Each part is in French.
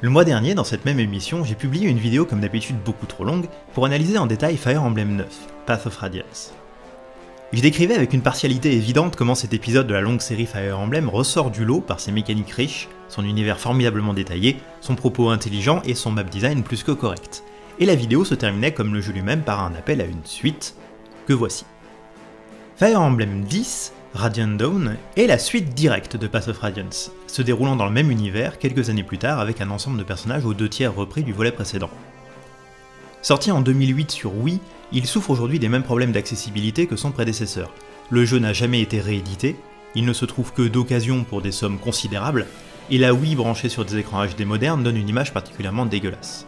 Le mois dernier, dans cette même émission, j'ai publié une vidéo comme d'habitude beaucoup trop longue pour analyser en détail Fire Emblem 9, Path of Radiance. Je décrivais avec une partialité évidente comment cet épisode de la longue série Fire Emblem ressort du lot par ses mécaniques riches, son univers formidablement détaillé, son propos intelligent et son map design plus que correct. Et la vidéo se terminait comme le jeu lui-même par un appel à une suite, que voici. Fire Emblem 10, Radiant Dawn, est la suite directe de Path of Radiance, se déroulant dans le même univers quelques années plus tard avec un ensemble de personnages aux deux tiers repris du volet précédent. Sorti en 2008 sur Wii, il souffre aujourd'hui des mêmes problèmes d'accessibilité que son prédécesseur. Le jeu n'a jamais été réédité, il ne se trouve que d'occasion pour des sommes considérables, et la Wii branchée sur des écrans HD modernes donne une image particulièrement dégueulasse.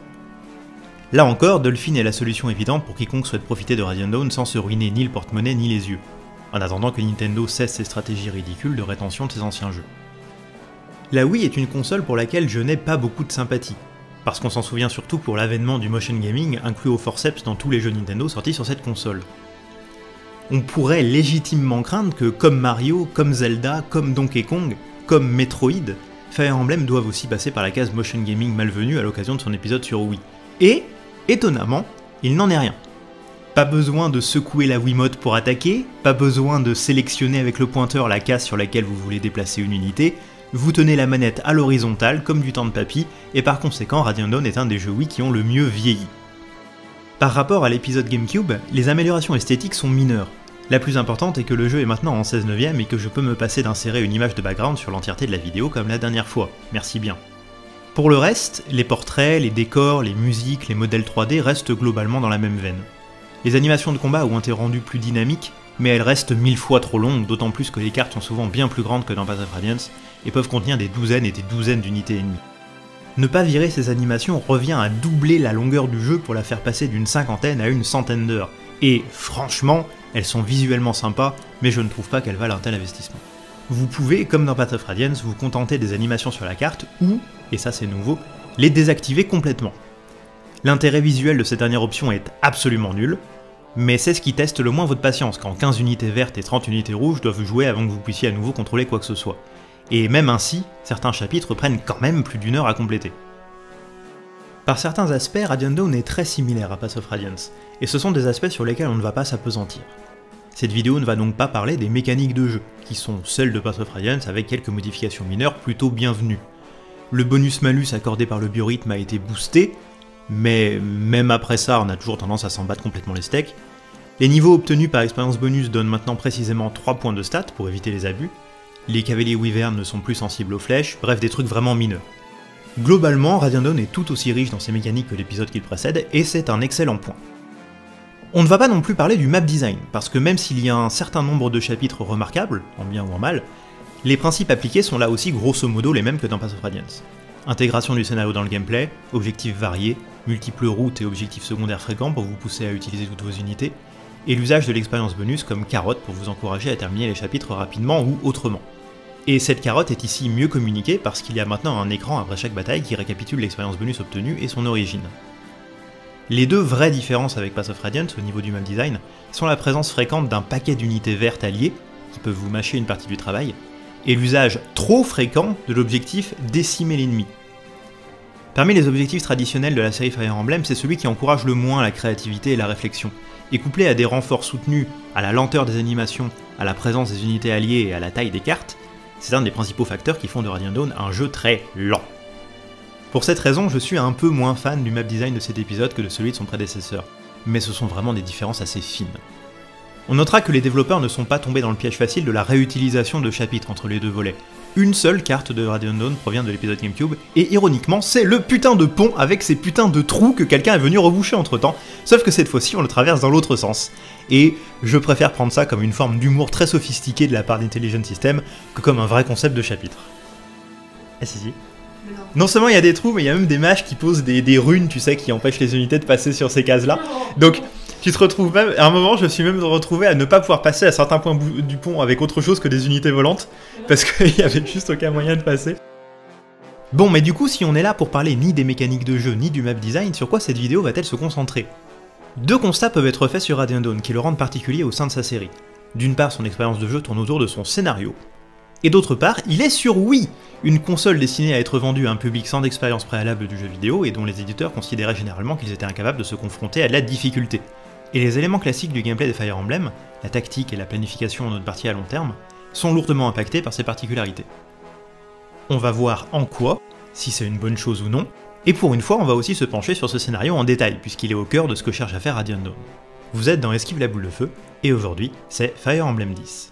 Là encore, Dolphin est la solution évidente pour quiconque souhaite profiter de Radiant Dawn sans se ruiner ni le porte-monnaie ni les yeux, en attendant que Nintendo cesse ses stratégies ridicules de rétention de ses anciens jeux. La Wii est une console pour laquelle je n'ai pas beaucoup de sympathie, parce qu'on s'en souvient surtout pour l'avènement du motion gaming inclus au forceps dans tous les jeux Nintendo sortis sur cette console. On pourrait légitimement craindre que, comme Mario, comme Zelda, comme Donkey Kong, comme Metroid, Fire Emblem doivent aussi passer par la case motion gaming malvenue à l'occasion de son épisode sur Wii. Et, étonnamment, il n'en est rien. Pas besoin de secouer la Wiimote pour attaquer, pas besoin de sélectionner avec le pointeur la case sur laquelle vous voulez déplacer une unité, vous tenez la manette à l'horizontale comme du temps de papy, et par conséquent Radiant Dawn est un des jeux Wii qui ont le mieux vieilli. Par rapport à l'épisode GameCube, les améliorations esthétiques sont mineures. La plus importante est que le jeu est maintenant en 16 neuvième et que je peux me passer d'insérer une image de background sur l'entièreté de la vidéo comme la dernière fois, merci bien. Pour le reste, les portraits, les décors, les musiques, les modèles 3D restent globalement dans la même veine. Les animations de combat ont été rendues plus dynamiques, mais elles restent mille fois trop longues, d'autant plus que les cartes sont souvent bien plus grandes que dans Path of Radiance, et peuvent contenir des douzaines et des douzaines d'unités ennemies. Ne pas virer ces animations revient à doubler la longueur du jeu pour la faire passer d'une cinquantaine à une centaine d'heures, et franchement, elles sont visuellement sympas, mais je ne trouve pas qu'elles valent un tel investissement. Vous pouvez, comme dans Path of Radiance, vous contenter des animations sur la carte, ou, et ça c'est nouveau, les désactiver complètement. L'intérêt visuel de cette dernière option est absolument nul, mais c'est ce qui teste le moins votre patience quand 15 unités vertes et 30 unités rouges doivent jouer avant que vous puissiez à nouveau contrôler quoi que ce soit. Et même ainsi, certains chapitres prennent quand même plus d'une heure à compléter. Par certains aspects, Radiant est très similaire à Pass of Radiance, et ce sont des aspects sur lesquels on ne va pas s'apesantir. Cette vidéo ne va donc pas parler des mécaniques de jeu, qui sont celles de Pass of Radiance avec quelques modifications mineures plutôt bienvenues. Le bonus-malus accordé par le biorhythme a été boosté, mais même après ça, on a toujours tendance à s'en battre complètement les steaks. Les niveaux obtenus par expérience bonus donnent maintenant précisément 3 points de stats pour éviter les abus. Les cavaliers Wyvern ne sont plus sensibles aux flèches, bref des trucs vraiment mineurs. Globalement, Radiant Dawn est tout aussi riche dans ses mécaniques que l'épisode qui le précède, et c'est un excellent point. On ne va pas non plus parler du map design, parce que même s'il y a un certain nombre de chapitres remarquables, en bien ou en mal, les principes appliqués sont là aussi grosso modo les mêmes que dans Path of Radiance. Intégration du scénario dans le gameplay, objectifs variés, multiples routes et objectifs secondaires fréquents pour vous pousser à utiliser toutes vos unités, et l'usage de l'expérience bonus comme carotte pour vous encourager à terminer les chapitres rapidement ou autrement. Et cette carotte est ici mieux communiquée parce qu'il y a maintenant un écran après chaque bataille qui récapitule l'expérience bonus obtenue et son origine. Les deux vraies différences avec Pass of Radiance au niveau du map design sont la présence fréquente d'un paquet d'unités vertes alliées, qui peuvent vous mâcher une partie du travail, et l'usage trop fréquent de l'objectif décimer l'ennemi, Parmi les objectifs traditionnels de la série Fire Emblem, c'est celui qui encourage le moins la créativité et la réflexion. Et couplé à des renforts soutenus, à la lenteur des animations, à la présence des unités alliées et à la taille des cartes, c'est un des principaux facteurs qui font de Radiant Dawn un jeu très lent. Pour cette raison, je suis un peu moins fan du map design de cet épisode que de celui de son prédécesseur, mais ce sont vraiment des différences assez fines. On notera que les développeurs ne sont pas tombés dans le piège facile de la réutilisation de chapitres entre les deux volets, une seule carte de Radiant Dawn provient de l'épisode GameCube, et ironiquement, c'est le putain de pont avec ces putains de trous que quelqu'un est venu reboucher entre temps, sauf que cette fois-ci on le traverse dans l'autre sens. Et je préfère prendre ça comme une forme d'humour très sophistiqué de la part d'Intelligent System que comme un vrai concept de chapitre. Ah si si. Non seulement il y a des trous, mais il y a même des mages qui posent des, des runes, tu sais, qui empêchent les unités de passer sur ces cases-là. Donc, tu te retrouves même, à un moment, je suis même retrouvé à ne pas pouvoir passer à certains points du pont avec autre chose que des unités volantes, parce qu'il y avait juste aucun moyen de passer. Bon, mais du coup, si on est là pour parler ni des mécaniques de jeu, ni du map design, sur quoi cette vidéo va-t-elle se concentrer? Deux constats peuvent être faits sur Radiant Dawn qui le rendent particulier au sein de sa série. D'une part, son expérience de jeu tourne autour de son scénario, et d'autre part, il est sur Wii, une console destinée à être vendue à un public sans expérience préalable du jeu vidéo et dont les éditeurs considéraient généralement qu'ils étaient incapables de se confronter à la difficulté. Et les éléments classiques du gameplay des Fire Emblem, la tactique et la planification en notre partie à long terme, sont lourdement impactés par ces particularités. On va voir en quoi, si c'est une bonne chose ou non, et pour une fois on va aussi se pencher sur ce scénario en détail, puisqu'il est au cœur de ce que cherche à faire Dawn. Vous êtes dans Esquive la boule de feu, et aujourd'hui c'est Fire Emblem 10.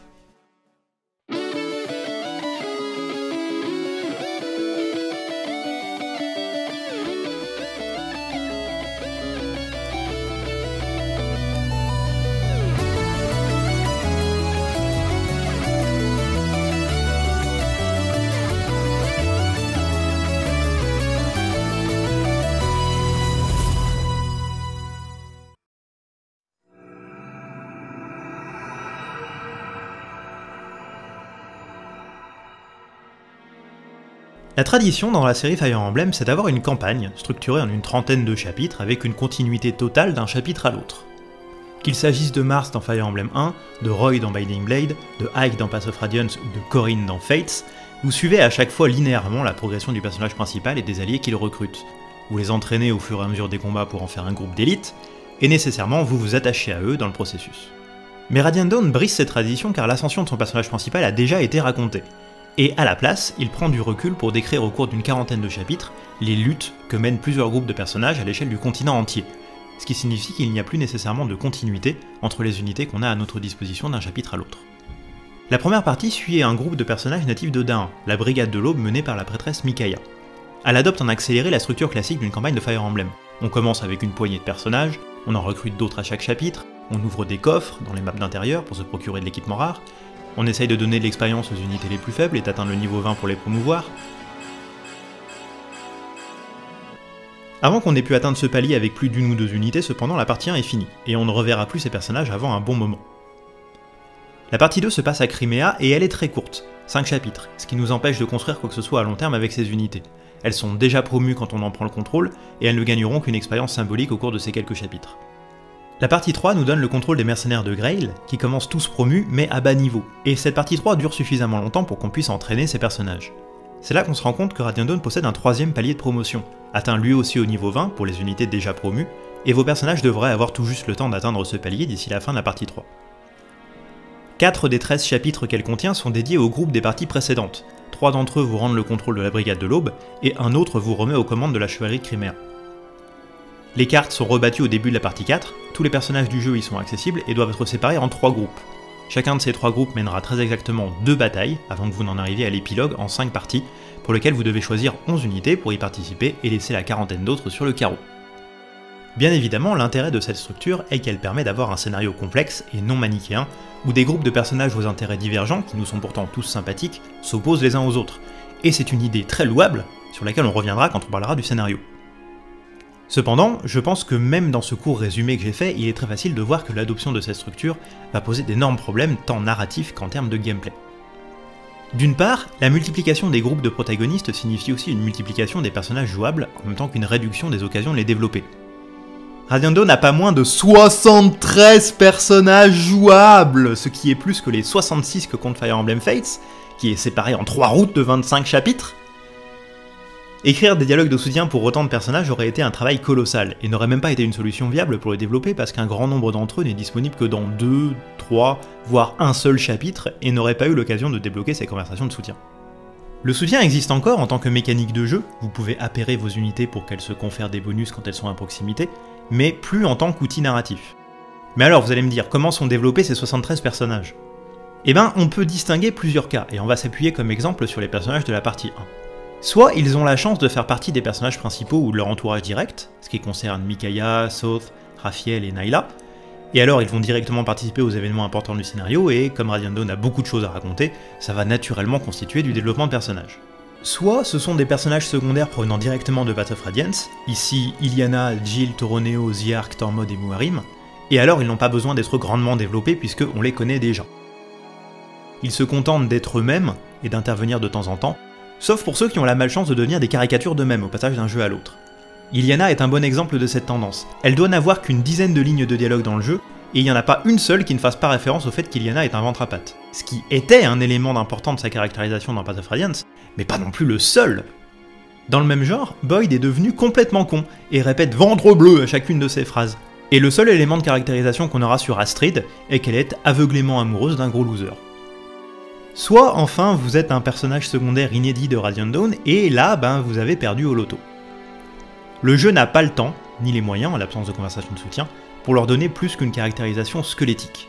La tradition dans la série Fire Emblem, c'est d'avoir une campagne, structurée en une trentaine de chapitres, avec une continuité totale d'un chapitre à l'autre. Qu'il s'agisse de Mars dans Fire Emblem 1, de Roy dans Binding Blade, de Ike dans Path of Radiance ou de Corinne dans Fates, vous suivez à chaque fois linéairement la progression du personnage principal et des alliés qu'il recrute. Vous les entraînez au fur et à mesure des combats pour en faire un groupe d'élite, et nécessairement vous vous attachez à eux dans le processus. Mais Radiant Dawn brise cette tradition car l'ascension de son personnage principal a déjà été racontée, et à la place, il prend du recul pour décrire au cours d'une quarantaine de chapitres les luttes que mènent plusieurs groupes de personnages à l'échelle du continent entier, ce qui signifie qu'il n'y a plus nécessairement de continuité entre les unités qu'on a à notre disposition d'un chapitre à l'autre. La première partie suit un groupe de personnages natifs de Dain, la brigade de l'aube menée par la prêtresse Mikaya. Elle adopte en accéléré la structure classique d'une campagne de Fire Emblem. On commence avec une poignée de personnages, on en recrute d'autres à chaque chapitre, on ouvre des coffres dans les maps d'intérieur pour se procurer de l'équipement rare, on essaye de donner de l'expérience aux unités les plus faibles et d'atteindre le niveau 20 pour les promouvoir. Avant qu'on ait pu atteindre ce palier avec plus d'une ou deux unités, cependant la partie 1 est finie, et on ne reverra plus ces personnages avant un bon moment. La partie 2 se passe à Crimea et elle est très courte, 5 chapitres, ce qui nous empêche de construire quoi que ce soit à long terme avec ces unités. Elles sont déjà promues quand on en prend le contrôle, et elles ne gagneront qu'une expérience symbolique au cours de ces quelques chapitres. La partie 3 nous donne le contrôle des mercenaires de Grail, qui commencent tous promus mais à bas niveau, et cette partie 3 dure suffisamment longtemps pour qu'on puisse entraîner ces personnages. C'est là qu'on se rend compte que Radiant Dawn possède un troisième palier de promotion, atteint lui aussi au niveau 20 pour les unités déjà promues, et vos personnages devraient avoir tout juste le temps d'atteindre ce palier d'ici la fin de la partie 3. 4 des 13 chapitres qu'elle contient sont dédiés au groupe des parties précédentes, 3 d'entre eux vous rendent le contrôle de la brigade de l'aube, et un autre vous remet aux commandes de la chevalerie Crimea. Les cartes sont rebattues au début de la partie 4, tous les personnages du jeu y sont accessibles et doivent être séparés en trois groupes. Chacun de ces trois groupes mènera très exactement deux batailles avant que vous n'en arriviez à l'épilogue en 5 parties, pour lesquelles vous devez choisir 11 unités pour y participer et laisser la quarantaine d'autres sur le carreau. Bien évidemment, l'intérêt de cette structure est qu'elle permet d'avoir un scénario complexe et non manichéen, où des groupes de personnages aux intérêts divergents, qui nous sont pourtant tous sympathiques, s'opposent les uns aux autres. Et c'est une idée très louable, sur laquelle on reviendra quand on parlera du scénario. Cependant, je pense que même dans ce court résumé que j'ai fait, il est très facile de voir que l'adoption de cette structure va poser d'énormes problèmes tant narratifs qu'en termes de gameplay. D'une part, la multiplication des groupes de protagonistes signifie aussi une multiplication des personnages jouables en même temps qu'une réduction des occasions de les développer. Radiant n'a pas moins de 73 personnages jouables, ce qui est plus que les 66 que compte Fire Emblem Fates, qui est séparé en 3 routes de 25 chapitres, Écrire des dialogues de soutien pour autant de personnages aurait été un travail colossal, et n'aurait même pas été une solution viable pour les développer parce qu'un grand nombre d'entre eux n'est disponible que dans 2, 3, voire un seul chapitre, et n'aurait pas eu l'occasion de débloquer ces conversations de soutien. Le soutien existe encore en tant que mécanique de jeu, vous pouvez appairer vos unités pour qu'elles se confèrent des bonus quand elles sont à proximité, mais plus en tant qu'outil narratif. Mais alors vous allez me dire, comment sont développés ces 73 personnages? Eh ben, on peut distinguer plusieurs cas, et on va s'appuyer comme exemple sur les personnages de la partie 1. Soit ils ont la chance de faire partie des personnages principaux ou de leur entourage direct, ce qui concerne Mikaya, Soth, Raphael et Naila, et alors ils vont directement participer aux événements importants du scénario, et comme Radiant Dawn a beaucoup de choses à raconter, ça va naturellement constituer du développement de personnages. Soit ce sont des personnages secondaires provenant directement de Path of Radiance, ici Iliana, Jill, Toroneo, Ziark, Tormod et Muharim, et alors ils n'ont pas besoin d'être grandement développés puisque on les connaît déjà. Ils se contentent d'être eux-mêmes et d'intervenir de temps en temps, sauf pour ceux qui ont la malchance de devenir des caricatures d'eux-mêmes au passage d'un jeu à l'autre. Iliana est un bon exemple de cette tendance. Elle doit n'avoir qu'une dizaine de lignes de dialogue dans le jeu, et il n'y en a pas une seule qui ne fasse pas référence au fait qu'Iliana est un ventre à pattes. Ce qui était un élément d'important de sa caractérisation dans Path of Radiance, mais pas non plus le seul. Dans le même genre, Boyd est devenu complètement con, et répète ventre bleu à chacune de ses phrases. Et le seul élément de caractérisation qu'on aura sur Astrid est qu'elle est aveuglément amoureuse d'un gros loser. Soit enfin vous êtes un personnage secondaire inédit de Radiant Dawn, et là ben vous avez perdu au loto. Le jeu n'a pas le temps, ni les moyens, en l'absence de conversation de soutien, pour leur donner plus qu'une caractérisation squelettique.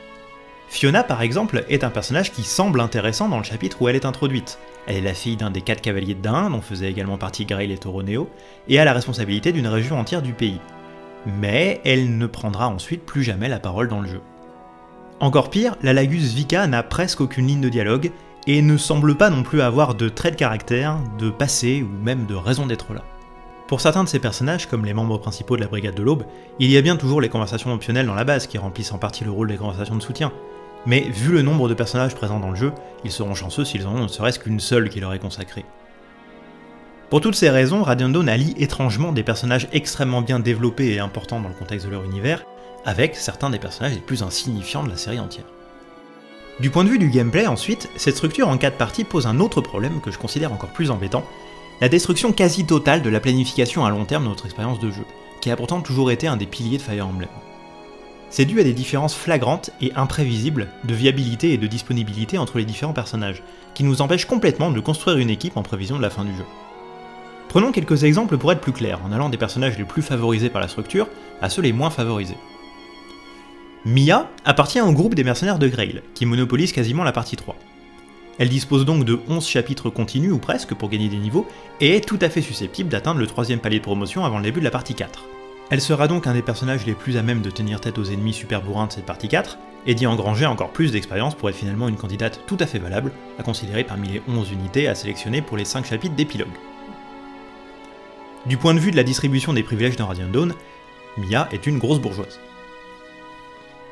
Fiona, par exemple, est un personnage qui semble intéressant dans le chapitre où elle est introduite. Elle est la fille d'un des quatre cavaliers de Dain, dont faisait également partie Grail et Toroneo, et a la responsabilité d'une région entière du pays. Mais elle ne prendra ensuite plus jamais la parole dans le jeu. Encore pire, la Lagus Vika n'a presque aucune ligne de dialogue, et ne semble pas non plus avoir de traits de caractère, de passé ou même de raison d'être là. Pour certains de ces personnages, comme les membres principaux de la Brigade de l'Aube, il y a bien toujours les conversations optionnelles dans la base qui remplissent en partie le rôle des conversations de soutien, mais vu le nombre de personnages présents dans le jeu, ils seront chanceux s'ils en ont ne serait-ce qu'une seule qui leur est consacrée. Pour toutes ces raisons, Radiant Dawn allie étrangement des personnages extrêmement bien développés et importants dans le contexte de leur univers, avec certains des personnages les plus insignifiants de la série entière. Du point de vue du gameplay ensuite, cette structure en 4 parties pose un autre problème que je considère encore plus embêtant, la destruction quasi totale de la planification à long terme de notre expérience de jeu, qui a pourtant toujours été un des piliers de Fire Emblem. C'est dû à des différences flagrantes et imprévisibles de viabilité et de disponibilité entre les différents personnages, qui nous empêchent complètement de construire une équipe en prévision de la fin du jeu. Prenons quelques exemples pour être plus clairs, en allant des personnages les plus favorisés par la structure à ceux les moins favorisés. Mia appartient au groupe des mercenaires de Grail, qui monopolise quasiment la partie 3. Elle dispose donc de 11 chapitres continus ou presque pour gagner des niveaux, et est tout à fait susceptible d'atteindre le troisième palier de promotion avant le début de la partie 4. Elle sera donc un des personnages les plus à même de tenir tête aux ennemis super bourrins de cette partie 4, et d'y engranger encore plus d'expérience pour être finalement une candidate tout à fait valable, à considérer parmi les 11 unités à sélectionner pour les 5 chapitres d'épilogue. Du point de vue de la distribution des privilèges dans Radiant Dawn, Mia est une grosse bourgeoise.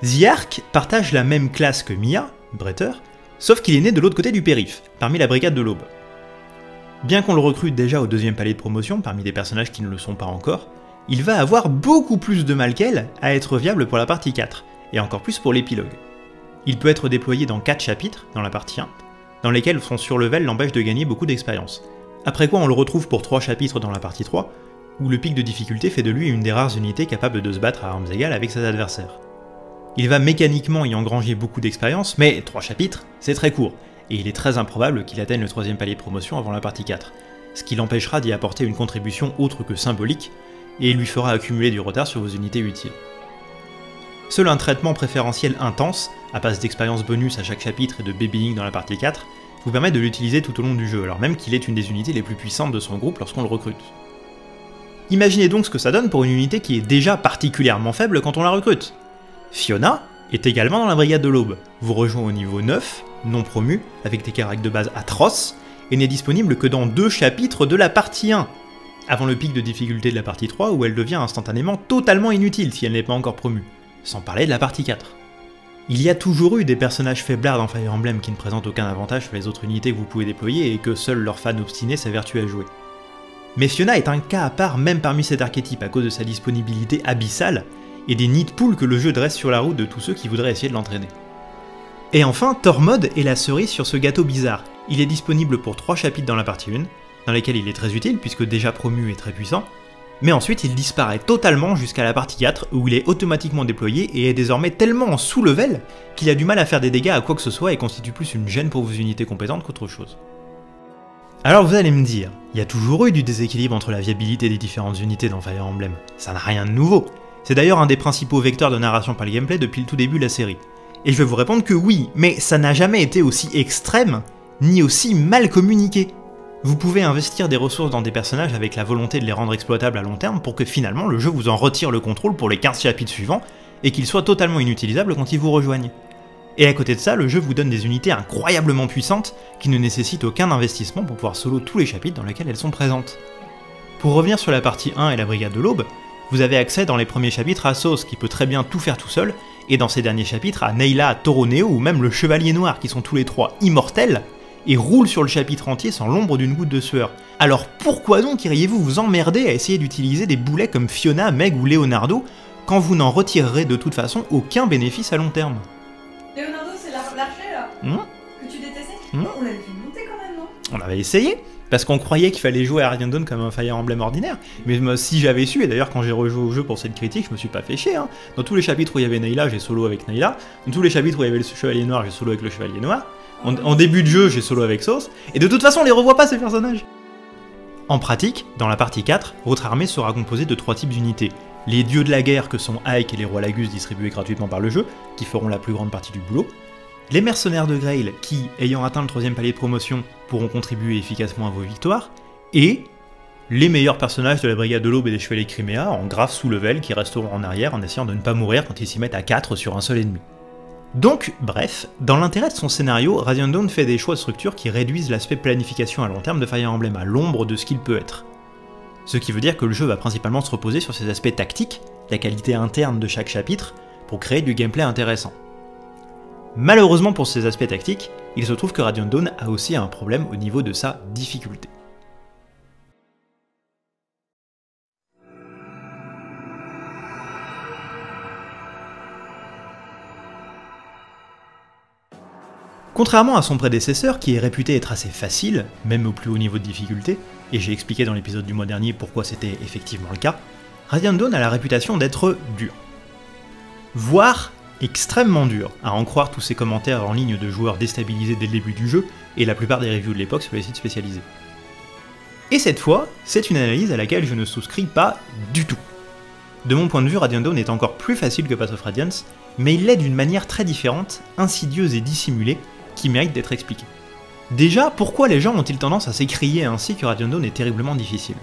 Ziark partage la même classe que Mia, Bretter, Sauf qu'il est né de l'autre côté du périph', parmi la brigade de l'Aube. Bien qu'on le recrute déjà au deuxième palier de promotion parmi des personnages qui ne le sont pas encore, il va avoir beaucoup plus de mal qu'elle à être viable pour la partie 4, et encore plus pour l'épilogue. Il peut être déployé dans 4 chapitres, dans la partie 1, dans lesquels son surlevel l'empêche de gagner beaucoup d'expérience. Après quoi on le retrouve pour 3 chapitres dans la partie 3, où le pic de difficulté fait de lui une des rares unités capables de se battre à armes égales avec ses adversaires. Il va mécaniquement y engranger beaucoup d'expérience, mais 3 chapitres, c'est très court, et il est très improbable qu'il atteigne le troisième palier promotion avant la partie 4, ce qui l'empêchera d'y apporter une contribution autre que symbolique, et lui fera accumuler du retard sur vos unités utiles. Seul un traitement préférentiel intense, à base d'expérience bonus à chaque chapitre et de babying dans la partie 4, vous permet de l'utiliser tout au long du jeu, alors même qu'il est une des unités les plus puissantes de son groupe lorsqu'on le recrute. Imaginez donc ce que ça donne pour une unité qui est déjà particulièrement faible quand on la recrute. Fiona est également dans la brigade de l'aube, vous rejoint au niveau 9, non promu, avec des caractères de base atroces, et n'est disponible que dans deux chapitres de la partie 1, avant le pic de difficulté de la partie 3 où elle devient instantanément totalement inutile si elle n'est pas encore promue, sans parler de la partie 4. Il y a toujours eu des personnages faiblards dans Fire Emblem qui ne présentent aucun avantage sur les autres unités que vous pouvez déployer et que seuls leurs fans obstinés s'avertuent à jouer. Mais Fiona est un cas à part même parmi cet archétype à cause de sa disponibilité abyssale et des nids de poules que le jeu dresse sur la route de tous ceux qui voudraient essayer de l'entraîner. Et enfin, Tormod est la cerise sur ce gâteau bizarre. Il est disponible pour 3 chapitres dans la partie 1, dans lesquels il est très utile puisque déjà promu et très puissant, mais ensuite il disparaît totalement jusqu'à la partie 4 où il est automatiquement déployé et est désormais tellement en sous-level qu'il a du mal à faire des dégâts à quoi que ce soit et constitue plus une gêne pour vos unités compétentes qu'autre chose. Alors vous allez me dire, il y a toujours eu du déséquilibre entre la viabilité des différentes unités dans Fire Emblem, ça n'a rien de nouveau, c'est d'ailleurs un des principaux vecteurs de narration par le gameplay depuis le tout début de la série. Et je vais vous répondre que oui, mais ça n'a jamais été aussi extrême, ni aussi mal communiqué. Vous pouvez investir des ressources dans des personnages avec la volonté de les rendre exploitables à long terme pour que finalement le jeu vous en retire le contrôle pour les 15 chapitres suivants et qu'ils soient totalement inutilisables quand ils vous rejoignent. Et à côté de ça, le jeu vous donne des unités incroyablement puissantes qui ne nécessitent aucun investissement pour pouvoir solo tous les chapitres dans lesquels elles sont présentes. Pour revenir sur la partie 1 et la Brigade de l'Aube, vous avez accès dans les premiers chapitres à Sauce qui peut très bien tout faire tout seul, et dans ces derniers chapitres à Neila, Toroneo ou même le Chevalier Noir qui sont tous les trois immortels et roulent sur le chapitre entier sans l'ombre d'une goutte de sueur. Alors pourquoi donc iriez-vous vous emmerder à essayer d'utiliser des boulets comme Fiona, Meg ou Leonardo quand vous n'en retirerez de toute façon aucun bénéfice à long terme? Leonardo, c'est la- l'archer là Hmm? Que tu détestais? Hmm? On l'avait fait monter quand même, non? On avait essayé, parce qu'on croyait qu'il fallait jouer à Dawn comme un Fire Emblem ordinaire. Mais si j'avais su, et d'ailleurs quand j'ai rejoué au jeu pour cette critique, je me suis pas fait chier. hein. Dans tous les chapitres où il y avait Nayla, j'ai solo avec Nayla. Dans tous les chapitres où il y avait le Chevalier Noir, j'ai solo avec le Chevalier Noir. En, en début de jeu, j'ai solo avec Sauce. Et de toute façon, on les revoit pas ces personnages. En pratique, dans la partie 4, votre armée sera composée de trois types d'unités. Les dieux de la guerre que sont Ike et les rois Lagus distribués gratuitement par le jeu, qui feront la plus grande partie du boulot. Les mercenaires de Grail qui, ayant atteint le troisième palier de promotion, pourront contribuer efficacement à vos victoires. Et les meilleurs personnages de la brigade de l'aube et des chevaliers Crimea en grave sous-level qui resteront en arrière en essayant de ne pas mourir quand ils s'y mettent à 4 sur un seul ennemi. Donc, bref, dans l'intérêt de son scénario, Radiant Dawn fait des choix de structure qui réduisent l'aspect planification à long terme de Fire Emblem à l'ombre de ce qu'il peut être. Ce qui veut dire que le jeu va principalement se reposer sur ses aspects tactiques, la qualité interne de chaque chapitre, pour créer du gameplay intéressant. Malheureusement pour ces aspects tactiques, il se trouve que Radiant Dawn a aussi un problème au niveau de sa difficulté. Contrairement à son prédécesseur, qui est réputé être assez facile, même au plus haut niveau de difficulté, et j'ai expliqué dans l'épisode du mois dernier pourquoi c'était effectivement le cas, Radiant Dawn a la réputation d'être dur. Voire extrêmement dur, à en croire tous ces commentaires en ligne de joueurs déstabilisés dès le début du jeu, et la plupart des reviews de l'époque sur les sites spécialisés. Et cette fois, c'est une analyse à laquelle je ne souscris pas du tout. De mon point de vue, Radiant Dawn est encore plus facile que Path of Radiance, mais il l'est d'une manière très différente, insidieuse et dissimulée, qui mérite d'être expliquée. Déjà, pourquoi les gens ont-ils tendance à s'écrier ainsi que Radiant Dawn est terriblement difficile?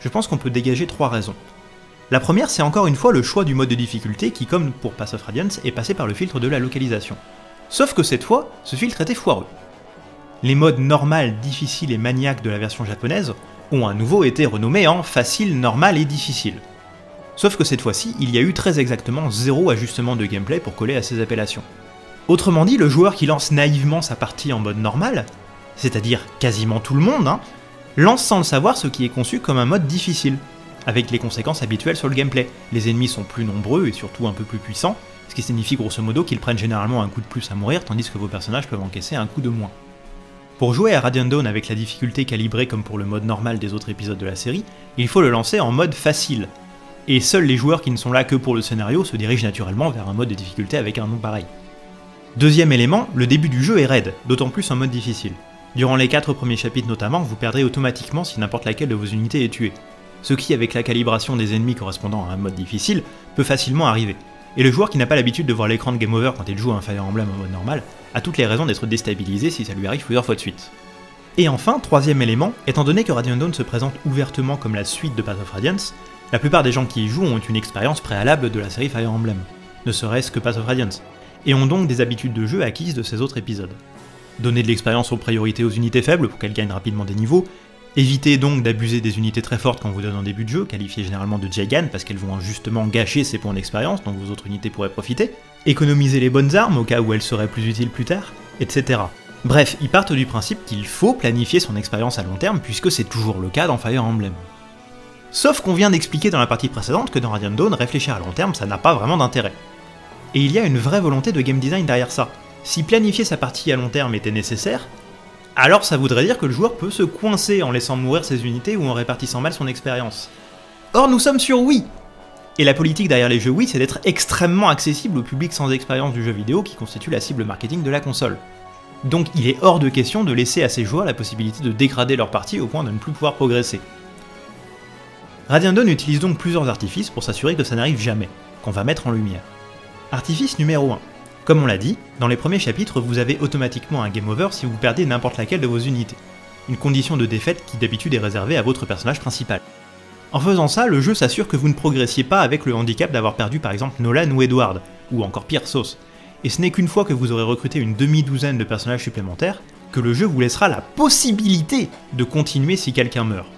Je pense qu'on peut dégager trois raisons. La première, c'est encore une fois le choix du mode de difficulté qui, comme pour Path of Radiance, est passé par le filtre de la localisation. Sauf que cette fois, ce filtre était foireux. Les modes normal, difficile et maniaque de la version japonaise ont à nouveau été renommés en facile, normal et difficile. Sauf que cette fois-ci, il y a eu très exactement zéro ajustement de gameplay pour coller à ces appellations. Autrement dit, le joueur qui lance naïvement sa partie en mode normal, c'est-à-dire quasiment tout le monde, hein, lance sans le savoir ce qui est conçu comme un mode difficile, avec les conséquences habituelles sur le gameplay. Les ennemis sont plus nombreux et surtout un peu plus puissants, ce qui signifie grosso modo qu'ils prennent généralement un coup de plus à mourir, tandis que vos personnages peuvent encaisser un coup de moins. Pour jouer à Radiant Dawn avec la difficulté calibrée comme pour le mode normal des autres épisodes de la série, il faut le lancer en mode facile. Et seuls les joueurs qui ne sont là que pour le scénario se dirigent naturellement vers un mode de difficulté avec un nom pareil. Deuxième élément, le début du jeu est raide, d'autant plus en mode difficile. Durant les 4 premiers chapitres notamment, vous perdrez automatiquement si n'importe laquelle de vos unités est tuée. Ce qui, avec la calibration des ennemis correspondant à un mode difficile, peut facilement arriver. Et le joueur qui n'a pas l'habitude de voir l'écran de Game Over quand il joue à un Fire Emblem en mode normal, a toutes les raisons d'être déstabilisé si ça lui arrive plusieurs fois de suite. Et enfin, troisième élément, étant donné que Radiant Dawn se présente ouvertement comme la suite de Path of Radiance, la plupart des gens qui y jouent ont une expérience préalable de la série Fire Emblem, ne serait-ce que Path of Radiance, et ont donc des habitudes de jeu acquises de ces autres épisodes. Donner de l'expérience aux priorités aux unités faibles pour qu'elles gagnent rapidement des niveaux, éviter donc d'abuser des unités très fortes qu'on vous donne en début de jeu, qualifiées généralement de Jagan parce qu'elles vont justement gâcher ces points d'expérience dont vos autres unités pourraient profiter, économiser les bonnes armes au cas où elles seraient plus utiles plus tard, etc. Bref, ils partent du principe qu'il faut planifier son expérience à long terme puisque c'est toujours le cas dans Fire Emblem. Sauf qu'on vient d'expliquer dans la partie précédente que dans Radiant Dawn, réfléchir à long terme, ça n'a pas vraiment d'intérêt. Et il y a une vraie volonté de game design derrière ça. Si planifier sa partie à long terme était nécessaire, alors ça voudrait dire que le joueur peut se coincer en laissant mourir ses unités ou en répartissant mal son expérience. Or nous sommes sur Wii Et la politique derrière les jeux Wii, c'est d'être extrêmement accessible au public sans expérience du jeu vidéo qui constitue la cible marketing de la console. Donc il est hors de question de laisser à ces joueurs la possibilité de dégrader leur partie au point de ne plus pouvoir progresser. Radiant Dawn utilise donc plusieurs artifices pour s'assurer que ça n'arrive jamais, qu'on va mettre en lumière. Artifice numéro 1. Comme on l'a dit, dans les premiers chapitres, vous avez automatiquement un game over si vous perdez n'importe laquelle de vos unités. Une condition de défaite qui d'habitude est réservée à votre personnage principal. En faisant ça, le jeu s'assure que vous ne progressiez pas avec le handicap d'avoir perdu par exemple Nolan ou Edward, ou encore pire Sauce. Et ce n'est qu'une fois que vous aurez recruté une demi-douzaine de personnages supplémentaires que le jeu vous laissera la possibilité de continuer si quelqu'un meurt.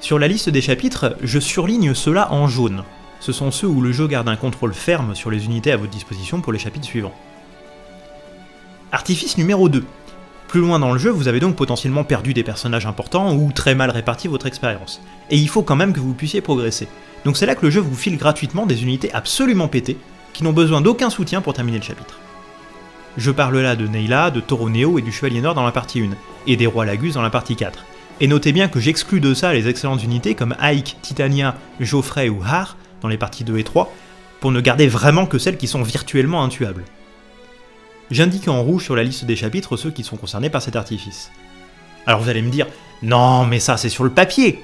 Sur la liste des chapitres, je surligne ceux-là en jaune. Ce sont ceux où le jeu garde un contrôle ferme sur les unités à votre disposition pour les chapitres suivants. Artifice numéro 2. Plus loin dans le jeu, vous avez donc potentiellement perdu des personnages importants ou très mal réparti votre expérience. Et il faut quand même que vous puissiez progresser. Donc c'est là que le jeu vous file gratuitement des unités absolument pétées, qui n'ont besoin d'aucun soutien pour terminer le chapitre. Je parle là de Neyla, de Toroneo et du Chevalier Noir dans la partie 1, et des Rois Lagus dans la partie 4. Et notez bien que j'exclus de ça les excellentes unités comme Ike, Titania, Geoffrey ou Har dans les parties 2 et 3, pour ne garder vraiment que celles qui sont virtuellement intuables. J'indique en rouge sur la liste des chapitres ceux qui sont concernés par cet artifice. Alors vous allez me dire, non mais ça c'est sur le papier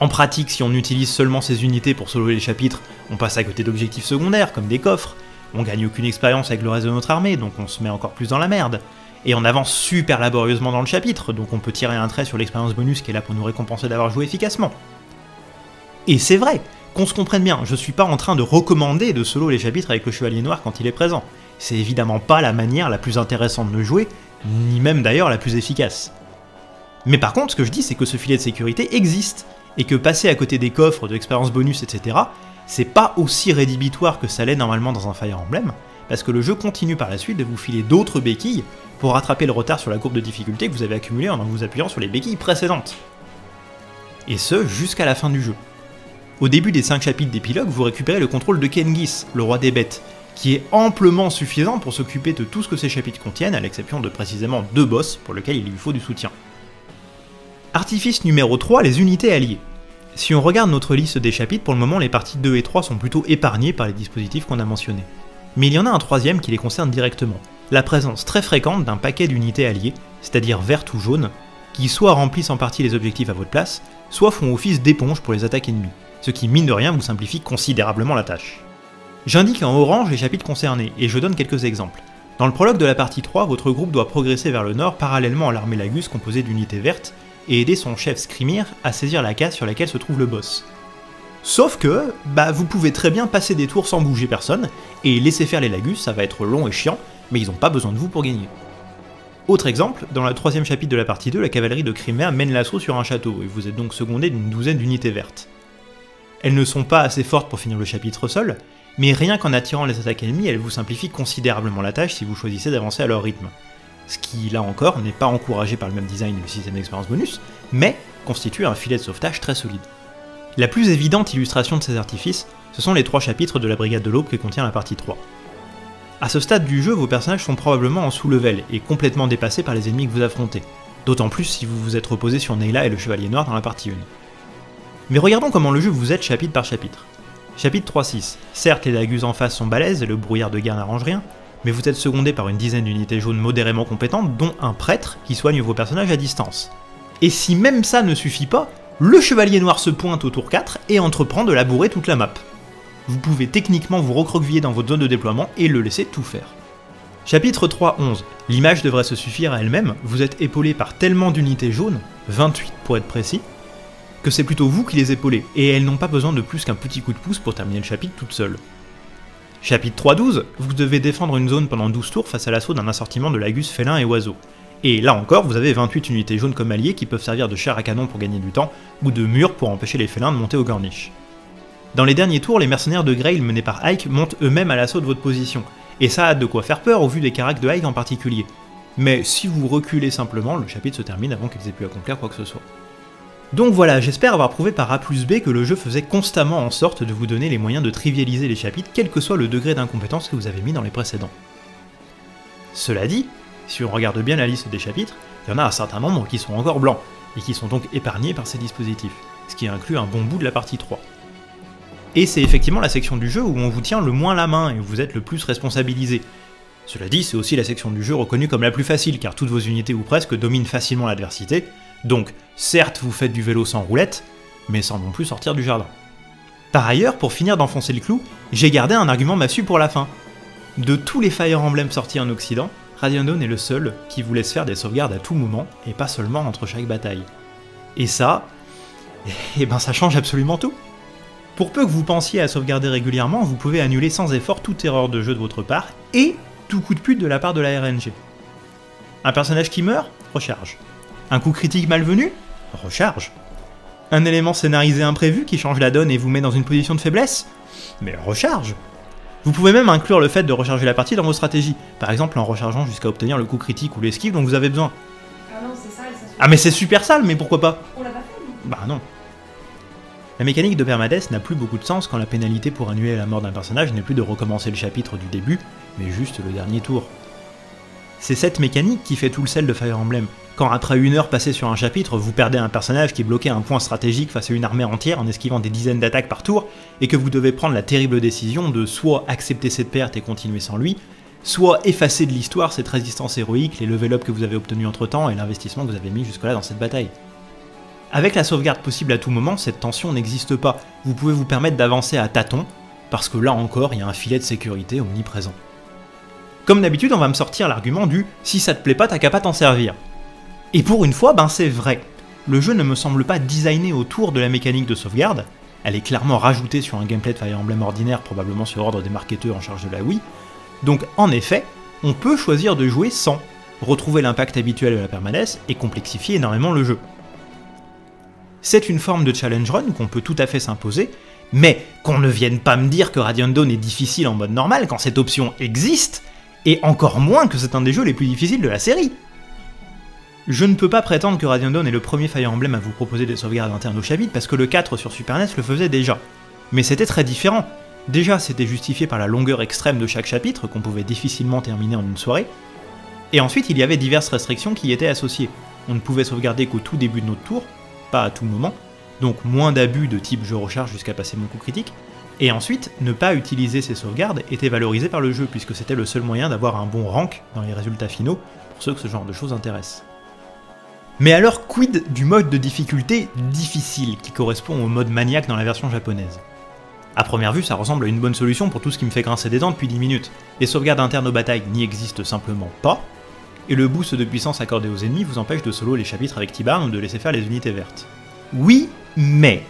En pratique, si on utilise seulement ces unités pour solo les chapitres, on passe à côté d'objectifs secondaires comme des coffres, on gagne aucune expérience avec le reste de notre armée, donc on se met encore plus dans la merde. Et on avance super laborieusement dans le chapitre, donc on peut tirer un trait sur l'expérience bonus qui est là pour nous récompenser d'avoir joué efficacement. Et c'est vrai, qu'on se comprenne bien, je suis pas en train de recommander de solo les chapitres avec le Chevalier Noir quand il est présent. C'est évidemment pas la manière la plus intéressante de jouer, ni même d'ailleurs la plus efficace. Mais par contre, ce que je dis, c'est que ce filet de sécurité existe, et que passer à côté des coffres, de l'expérience bonus, etc., c'est pas aussi rédhibitoire que ça l'est normalement dans un Fire Emblem, parce que le jeu continue par la suite de vous filer d'autres béquilles pour rattraper le retard sur la courbe de difficulté que vous avez accumulé en vous appuyant sur les béquilles précédentes. Et ce, jusqu'à la fin du jeu. Au début des 5 chapitres d'épilogue, vous récupérez le contrôle de Kengis, le roi des bêtes, qui est amplement suffisant pour s'occuper de tout ce que ces chapitres contiennent, à l'exception de précisément deux boss pour lesquels il lui faut du soutien. Artifice numéro 3, les unités alliées. Si on regarde notre liste des chapitres, pour le moment les parties 2 et 3 sont plutôt épargnées par les dispositifs qu'on a mentionnés. Mais il y en a un troisième qui les concerne directement, la présence très fréquente d'un paquet d'unités alliées, c'est-à-dire vertes ou jaunes, qui soit remplissent en partie les objectifs à votre place, soit font office d'éponge pour les attaques ennemies, ce qui mine de rien vous simplifie considérablement la tâche. J'indique en orange les chapitres concernés, et je donne quelques exemples. Dans le prologue de la partie 3, votre groupe doit progresser vers le nord parallèlement à l'armée Lagus composée d'unités vertes, et aider son chef Skrimir à saisir la case sur laquelle se trouve le boss. Sauf que, bah vous pouvez très bien passer des tours sans bouger personne, et laisser faire les Lagus, ça va être long et chiant, mais ils n'ont pas besoin de vous pour gagner. Autre exemple, dans le troisième chapitre de la partie 2, la cavalerie de Crimea mène l'assaut sur un château, et vous êtes donc secondé d'une douzaine d'unités vertes. Elles ne sont pas assez fortes pour finir le chapitre seul, mais rien qu'en attirant les attaques ennemies, elles vous simplifient considérablement la tâche si vous choisissez d'avancer à leur rythme ce qui là encore n'est pas encouragé par le même design du système d'expérience bonus, mais constitue un filet de sauvetage très solide. La plus évidente illustration de ces artifices, ce sont les trois chapitres de la Brigade de l'Aube que contient la partie 3. A ce stade du jeu, vos personnages sont probablement en sous-level et complètement dépassés par les ennemis que vous affrontez, d'autant plus si vous vous êtes reposé sur Neyla et le Chevalier Noir dans la partie 1. Mais regardons comment le jeu vous aide chapitre par chapitre. Chapitre 3.6. Certes, les lagus en face sont balèzes et le brouillard de guerre n'arrange rien, mais vous êtes secondé par une dizaine d'unités jaunes modérément compétentes, dont un prêtre qui soigne vos personnages à distance. Et si même ça ne suffit pas, le chevalier noir se pointe au tour 4 et entreprend de labourer toute la map. Vous pouvez techniquement vous recroqueviller dans votre zone de déploiement et le laisser tout faire. Chapitre 3.11. L'image devrait se suffire à elle-même, vous êtes épaulé par tellement d'unités jaunes, 28 pour être précis, c'est plutôt vous qui les épaulez, et elles n'ont pas besoin de plus qu'un petit coup de pouce pour terminer le chapitre toute seule. Chapitre 3.12, vous devez défendre une zone pendant 12 tours face à l'assaut d'un assortiment de lagus, félins et oiseaux. Et là encore, vous avez 28 unités jaunes comme alliés qui peuvent servir de chair à canon pour gagner du temps, ou de murs pour empêcher les félins de monter aux corniches. Dans les derniers tours, les mercenaires de Grail menés par Ike montent eux-mêmes à l'assaut de votre position, et ça a de quoi faire peur au vu des caractères de Ike en particulier. Mais si vous reculez simplement, le chapitre se termine avant qu'ils aient pu accomplir quoi que ce soit. Donc voilà, j'espère avoir prouvé par A plus B que le jeu faisait constamment en sorte de vous donner les moyens de trivialiser les chapitres, quel que soit le degré d'incompétence que vous avez mis dans les précédents. Cela dit, si on regarde bien la liste des chapitres, il y en a un certain nombre qui sont encore blancs, et qui sont donc épargnés par ces dispositifs, ce qui inclut un bon bout de la partie 3. Et c'est effectivement la section du jeu où on vous tient le moins la main et où vous êtes le plus responsabilisé. Cela dit, c'est aussi la section du jeu reconnue comme la plus facile, car toutes vos unités ou presque dominent facilement l'adversité, donc, certes, vous faites du vélo sans roulette, mais sans non plus sortir du jardin. Par ailleurs, pour finir d'enfoncer le clou, j'ai gardé un argument massu pour la fin. De tous les Fire Emblem sortis en Occident, Radiant Dawn est le seul qui vous laisse faire des sauvegardes à tout moment, et pas seulement entre chaque bataille. Et ça, eh ben ça change absolument tout. Pour peu que vous pensiez à sauvegarder régulièrement, vous pouvez annuler sans effort toute erreur de jeu de votre part, et tout coup de pute de la part de la RNG. Un personnage qui meurt Recharge. Un coup critique malvenu Recharge. Un élément scénarisé imprévu qui change la donne et vous met dans une position de faiblesse Mais recharge Vous pouvez même inclure le fait de recharger la partie dans vos stratégies, par exemple en rechargeant jusqu'à obtenir le coup critique ou l'esquive dont vous avez besoin. Ah non, c'est sale, ça. Ah mais c'est super sale, mais pourquoi pas On l'a pas fait. Bah non. La mécanique de permadeath n'a plus beaucoup de sens quand la pénalité pour annuler la mort d'un personnage n'est plus de recommencer le chapitre du début, mais juste le dernier tour. C'est cette mécanique qui fait tout le sel de Fire Emblem. Quand après une heure passée sur un chapitre, vous perdez un personnage qui bloquait un point stratégique face à une armée entière en esquivant des dizaines d'attaques par tour, et que vous devez prendre la terrible décision de soit accepter cette perte et continuer sans lui, soit effacer de l'histoire cette résistance héroïque, les level up que vous avez obtenus entre temps et l'investissement que vous avez mis jusque-là dans cette bataille. Avec la sauvegarde possible à tout moment, cette tension n'existe pas. Vous pouvez vous permettre d'avancer à tâtons, parce que là encore, il y a un filet de sécurité omniprésent. Comme d'habitude, on va me sortir l'argument du si ça te plaît pas, t'as qu'à pas t'en servir. Et pour une fois, ben c'est vrai. Le jeu ne me semble pas designé autour de la mécanique de sauvegarde, elle est clairement rajoutée sur un gameplay de Fire Emblem ordinaire, probablement sur ordre des marketeurs en charge de la Wii, donc en effet, on peut choisir de jouer sans, retrouver l'impact habituel de la permanence et complexifier énormément le jeu. C'est une forme de challenge run qu'on peut tout à fait s'imposer, mais qu'on ne vienne pas me dire que Radiant Dawn est difficile en mode normal quand cette option existe, et encore moins que c'est un des jeux les plus difficiles de la série. Je ne peux pas prétendre que Radiant Dawn est le premier Fire Emblem à vous proposer des sauvegardes internes au chapitre parce que le 4 sur Super NES le faisait déjà. Mais c'était très différent. Déjà, c'était justifié par la longueur extrême de chaque chapitre qu'on pouvait difficilement terminer en une soirée. Et ensuite, il y avait diverses restrictions qui y étaient associées. On ne pouvait sauvegarder qu'au tout début de notre tour, pas à tout moment, donc moins d'abus de type je recharge jusqu'à passer mon coup critique. Et ensuite, ne pas utiliser ces sauvegardes était valorisé par le jeu, puisque c'était le seul moyen d'avoir un bon rank dans les résultats finaux, pour ceux que ce genre de choses intéresse. Mais alors, quid du mode de difficulté difficile, qui correspond au mode maniaque dans la version japonaise? A première vue, ça ressemble à une bonne solution pour tout ce qui me fait grincer des dents depuis 10 minutes. Les sauvegardes internes aux batailles n'y existent simplement pas, et le boost de puissance accordé aux ennemis vous empêche de solo les chapitres avec Tibarn ou de laisser faire les unités vertes. Oui, mais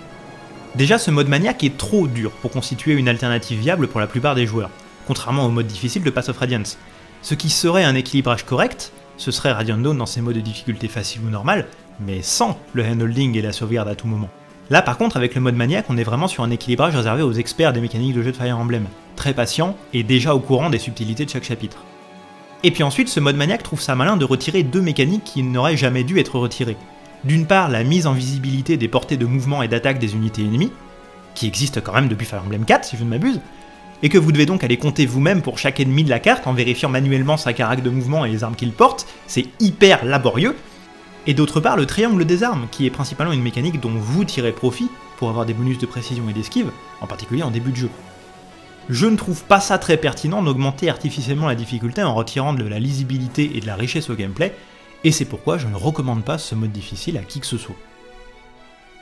Déjà, ce mode maniaque est trop dur pour constituer une alternative viable pour la plupart des joueurs, contrairement au mode difficile de Pass of Radiance. Ce qui serait un équilibrage correct, ce serait Radiant Dawn dans ses modes de difficulté facile ou normal, mais sans le handholding et la sauvegarde à tout moment. Là par contre avec le mode maniaque on est vraiment sur un équilibrage réservé aux experts des mécaniques de jeu de Fire Emblem, très patient et déjà au courant des subtilités de chaque chapitre. Et puis ensuite ce mode maniaque trouve ça malin de retirer deux mécaniques qui n'auraient jamais dû être retirées. D'une part la mise en visibilité des portées de mouvement et d'attaque des unités ennemies, qui existe quand même depuis Fire Emblem 4 si je ne m'abuse, et que vous devez donc aller compter vous-même pour chaque ennemi de la carte en vérifiant manuellement sa carac de mouvement et les armes qu'il porte, c'est hyper laborieux. Et d'autre part, le triangle des armes, qui est principalement une mécanique dont vous tirez profit pour avoir des bonus de précision et d'esquive, en particulier en début de jeu. Je ne trouve pas ça très pertinent d'augmenter artificiellement la difficulté en retirant de la lisibilité et de la richesse au gameplay, et c'est pourquoi je ne recommande pas ce mode difficile à qui que ce soit.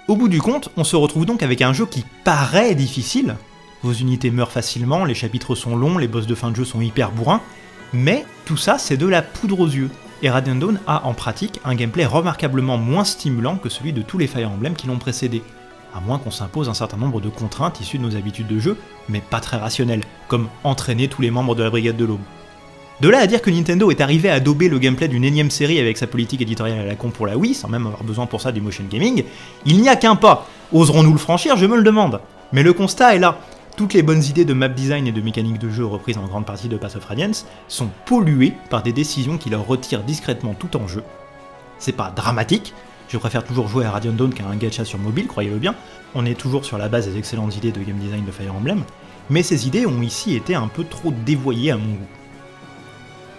Au bout du compte, on se retrouve donc avec un jeu qui paraît difficile, vos unités meurent facilement, les chapitres sont longs, les boss de fin de jeu sont hyper bourrins, mais tout ça c'est de la poudre aux yeux. Et Radiant Dawn a en pratique un gameplay remarquablement moins stimulant que celui de tous les Fire Emblem qui l'ont précédé, à moins qu'on s'impose un certain nombre de contraintes issues de nos habitudes de jeu, mais pas très rationnelles, comme entraîner tous les membres de la Brigade de l'Aube. De là à dire que Nintendo est arrivé à dober le gameplay d'une énième série avec sa politique éditoriale à la con pour la Wii, sans même avoir besoin pour ça du motion gaming, il n'y a qu'un pas. Oserons-nous le franchir? Je me le demande. Mais le constat est là. Toutes les bonnes idées de map design et de mécanique de jeu reprises en grande partie de Pass of Radiance sont polluées par des décisions qui leur retirent discrètement tout en jeu. C'est pas dramatique, je préfère toujours jouer à Radiant Dawn qu'à un gacha sur mobile, croyez-le bien, on est toujours sur la base des excellentes idées de game design de Fire Emblem, mais ces idées ont ici été un peu trop dévoyées à mon goût.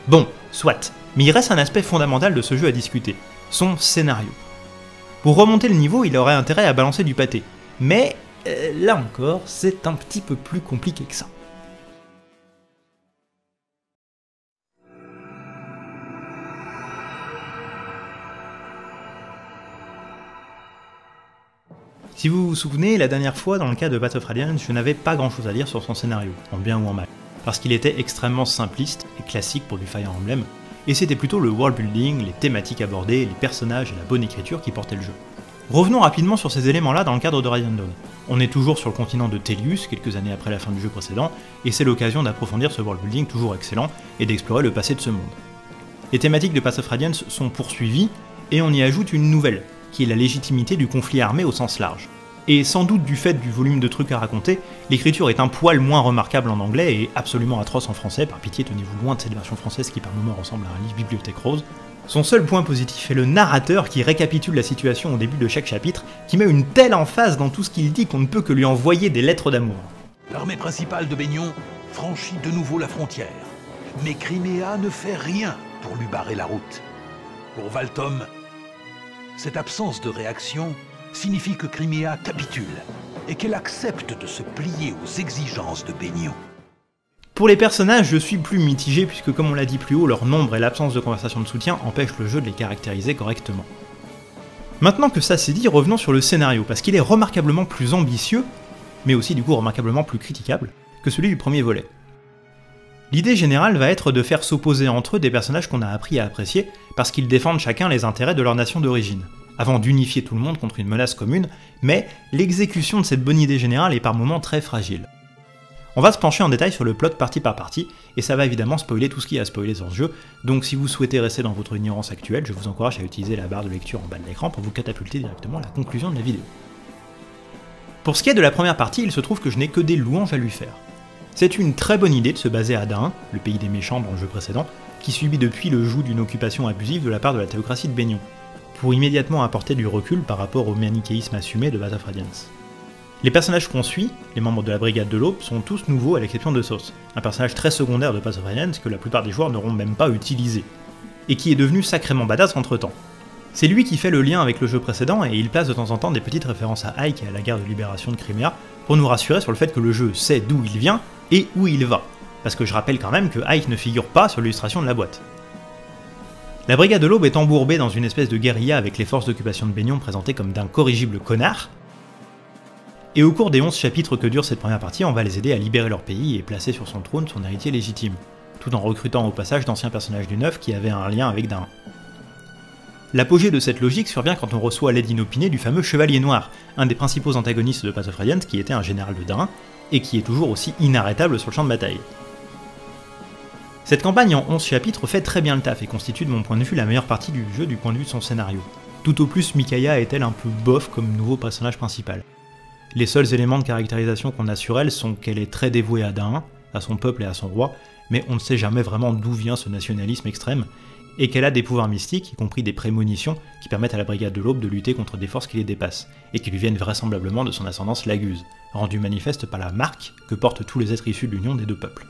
Bon, soit, mais il reste un aspect fondamental de ce jeu à discuter, son scénario. Pour remonter le niveau, il aurait intérêt à balancer du pâté, mais euh, là encore, c'est un petit peu plus compliqué que ça. Si vous vous souvenez, la dernière fois, dans le cas de Battle of Radiance, je n'avais pas grand chose à dire sur son scénario, en bien ou en mal, parce qu'il était extrêmement simpliste et classique pour du Fire Emblem, et c'était plutôt le world building, les thématiques abordées, les personnages et la bonne écriture qui portaient le jeu. Revenons rapidement sur ces éléments-là dans le cadre de Radiant Dawn. On est toujours sur le continent de Tellius, quelques années après la fin du jeu précédent, et c'est l'occasion d'approfondir ce world building toujours excellent et d'explorer le passé de ce monde. Les thématiques de Path of Radiance sont poursuivies, et on y ajoute une nouvelle, qui est la légitimité du conflit armé au sens large. Et sans doute du fait du volume de trucs à raconter, l'écriture est un poil moins remarquable en anglais et absolument atroce en français, par pitié tenez-vous loin de cette version française qui par moments ressemble à un livre bibliothèque rose, Son seul point positif est le narrateur qui récapitule la situation au début de chaque chapitre, qui met une telle emphase dans tout ce qu'il dit qu'on ne peut que lui envoyer des lettres d'amour. L'armée principale de Baignon franchit de nouveau la frontière. Mais Crimea ne fait rien pour lui barrer la route. Pour Valtom, cette absence de réaction signifie que Crimea capitule et qu'elle accepte de se plier aux exigences de Baignon. Pour les personnages, je suis plus mitigé puisque comme on l'a dit plus haut, leur nombre et l'absence de conversation de soutien empêchent le jeu de les caractériser correctement. Maintenant que ça c'est dit, revenons sur le scénario, parce qu'il est remarquablement plus ambitieux, mais aussi du coup remarquablement plus critiquable, que celui du premier volet. L'idée générale va être de faire s'opposer entre eux des personnages qu'on a appris à apprécier, parce qu'ils défendent chacun les intérêts de leur nation d'origine, avant d'unifier tout le monde contre une menace commune, mais l'exécution de cette bonne idée générale est par moments très fragile. On va se pencher en détail sur le plot partie par partie, et ça va évidemment spoiler tout ce qui a spoilé dans ce jeu, donc si vous souhaitez rester dans votre ignorance actuelle, je vous encourage à utiliser la barre de lecture en bas de l'écran pour vous catapulter directement à la conclusion de la vidéo. Pour ce qui est de la première partie, il se trouve que je n'ai que des louanges à lui faire. C'est une très bonne idée de se baser à Dain, le pays des méchants dans le jeu précédent, qui subit depuis le joug d'une occupation abusive de la part de la théocratie de Baignon, pour immédiatement apporter du recul par rapport au manichéisme assumé de Battle. Les personnages qu'on suit, les membres de la Brigade de l'Aube, sont tous nouveaux à l'exception de Sauce, un personnage très secondaire de Path of Radiance que la plupart des joueurs n'auront même pas utilisé, et qui est devenu sacrément badass entre temps. C'est lui qui fait le lien avec le jeu précédent et il place de temps en temps des petites références à Ike et à la guerre de libération de Crimea pour nous rassurer sur le fait que le jeu sait d'où il vient et où il va. Parce que je rappelle quand même que Ike ne figure pas sur l'illustration de la boîte. La brigade de l'aube est embourbée dans une espèce de guérilla avec les forces d'occupation de Baignon présentées comme d'incorrigibles connards. Et au cours des 11 chapitres que dure cette première partie, on va les aider à libérer leur pays et placer sur son trône son héritier légitime, tout en recrutant au passage d'anciens personnages du neuf qui avaient un lien avec Dain. L'apogée de cette logique survient quand on reçoit l'aide inopinée du fameux Chevalier Noir, un des principaux antagonistes de Path of Radiance qui était un général de Dain, et qui est toujours aussi inarrêtable sur le champ de bataille. Cette campagne en 11 chapitres fait très bien le taf et constitue de mon point de vue la meilleure partie du jeu du point de vue de son scénario. Tout au plus, Mikaya est-elle un peu bof comme nouveau personnage principal. Les seuls éléments de caractérisation qu'on a sur elle sont qu'elle est très dévouée à Dain, à son peuple et à son roi, mais on ne sait jamais vraiment d'où vient ce nationalisme extrême, et qu'elle a des pouvoirs mystiques, y compris des prémonitions, qui permettent à la Brigade de l'Aube de lutter contre des forces qui les dépassent, et qui lui viennent vraisemblablement de son ascendance laguse, rendue manifeste par la marque que portent tous les êtres issus de l'union des deux peuples.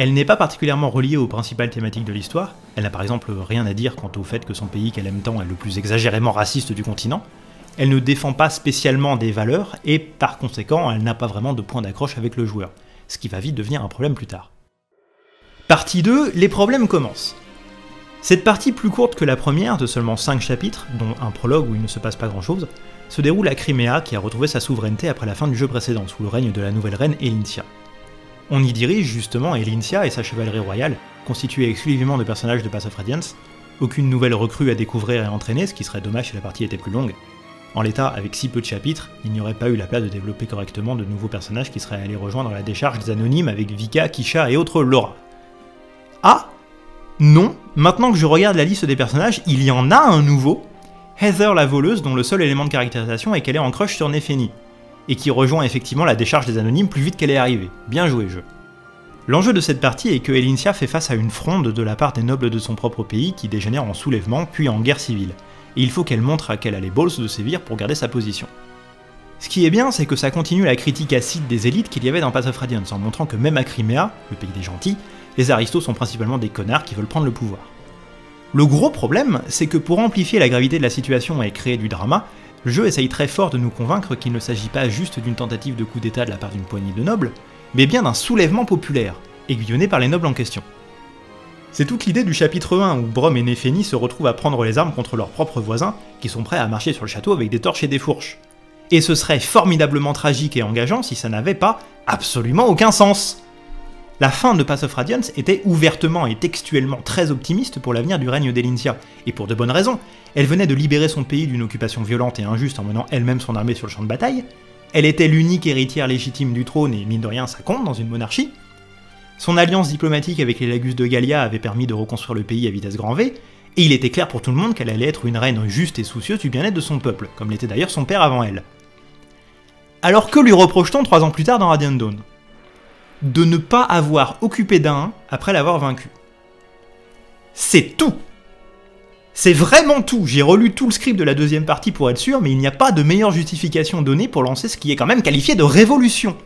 Elle n'est pas particulièrement reliée aux principales thématiques de l'histoire, elle n'a par exemple rien à dire quant au fait que son pays qu'elle aime tant est le plus exagérément raciste du continent, elle ne défend pas spécialement des valeurs, et par conséquent elle n'a pas vraiment de point d'accroche avec le joueur, ce qui va vite devenir un problème plus tard. Partie 2, les problèmes commencent. Cette partie plus courte que la première, de seulement 5 chapitres, dont un prologue où il ne se passe pas grand chose, se déroule à Crimea qui a retrouvé sa souveraineté après la fin du jeu précédent, sous le règne de la nouvelle reine Elincia. On y dirige justement Elincia et sa chevalerie royale, constituée exclusivement de personnages de Pass of Radiance, aucune nouvelle recrue à découvrir et entraîner, ce qui serait dommage si la partie était plus longue. En l'état, avec si peu de chapitres, il n'y aurait pas eu la place de développer correctement de nouveaux personnages qui seraient allés rejoindre la décharge des anonymes avec Vika, Kisha et autres Laura. Ah non, maintenant que je regarde la liste des personnages, il y en a un nouveau, Heather la voleuse dont le seul élément de caractérisation est qu'elle est en crush sur Nefeni, et qui rejoint effectivement la décharge des anonymes plus vite qu'elle est arrivée. Bien joué jeu. L'enjeu de cette partie est que Elincia fait face à une fronde de la part des nobles de son propre pays qui dégénère en soulèvement puis en guerre civile, et il faut qu'elle montre à qu'elle a les balls de sévir pour garder sa position. Ce qui est bien, c'est que ça continue la critique acide des élites qu'il y avait dans Path of Radiance, en montrant que même à Crimea, le pays des gentils, les aristos sont principalement des connards qui veulent prendre le pouvoir. Le gros problème, c'est que pour amplifier la gravité de la situation et créer du drama, le jeu essaye très fort de nous convaincre qu'il ne s'agit pas juste d'une tentative de coup d'état de la part d'une poignée de nobles, mais bien d'un soulèvement populaire, aiguillonné par les nobles en question. C'est toute l'idée du chapitre 1 où Brom et Nefeni se retrouvent à prendre les armes contre leurs propres voisins, qui sont prêts à marcher sur le château avec des torches et des fourches. Et ce serait formidablement tragique et engageant si ça n'avait pas absolument aucun sens la fin de Pass of Radiance était ouvertement et textuellement très optimiste pour l'avenir du règne d'Elincia, et pour de bonnes raisons. Elle venait de libérer son pays d'une occupation violente et injuste en menant elle-même son armée sur le champ de bataille. Elle était l'unique héritière légitime du trône, et mine de rien, ça compte dans une monarchie. Son alliance diplomatique avec les Lagus de Gallia avait permis de reconstruire le pays à vitesse grand V, et il était clair pour tout le monde qu'elle allait être une reine juste et soucieuse du bien-être de son peuple, comme l'était d'ailleurs son père avant elle. Alors que lui reproche-t-on trois ans plus tard dans Radiant Dawn? De ne pas avoir occupé d'un après l'avoir vaincu. C'est tout C'est vraiment tout. J'ai relu tout le script de la deuxième partie pour être sûr, mais il n'y a pas de meilleure justification donnée pour lancer ce qui est quand même qualifié de révolution.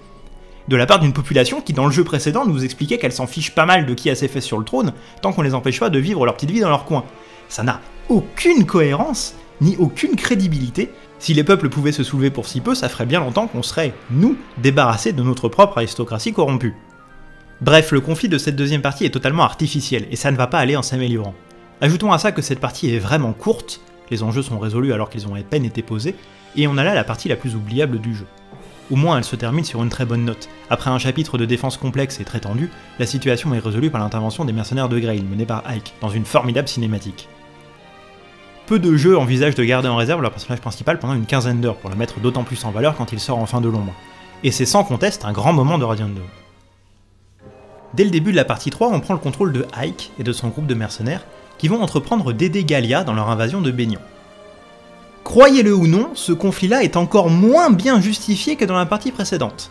De la part d'une population qui, dans le jeu précédent, nous expliquait qu'elle s'en fiche pas mal de qui a ses fesses sur le trône, tant qu'on les empêche pas de vivre leur petite vie dans leur coin. Ça n'a aucune cohérence, ni aucune crédibilité. Si les peuples pouvaient se soulever pour si peu, ça ferait bien longtemps qu'on serait, nous, débarrassés de notre propre aristocratie corrompue. Bref, le conflit de cette deuxième partie est totalement artificiel, et ça ne va pas aller en s'améliorant. Ajoutons à ça que cette partie est vraiment courte, les enjeux sont résolus alors qu'ils ont à peine été posés, et on a là la partie la plus oubliable du jeu. Au moins elle se termine sur une très bonne note. Après un chapitre de défense complexe et très tendu, la situation est résolue par l'intervention des mercenaires de Grail menés par Ike, dans une formidable cinématique. Peu de jeux envisagent de garder en réserve leur personnage principal pendant une quinzaine d'heures pour le mettre d'autant plus en valeur quand il sort en fin de l'ombre. Et c'est sans conteste un grand moment de Radiant 2. Dès le début de la partie 3, on prend le contrôle de Ike et de son groupe de mercenaires, qui vont entreprendre d'aider Galia dans leur invasion de Baignon. Croyez-le ou non, ce conflit-là est encore moins bien justifié que dans la partie précédente.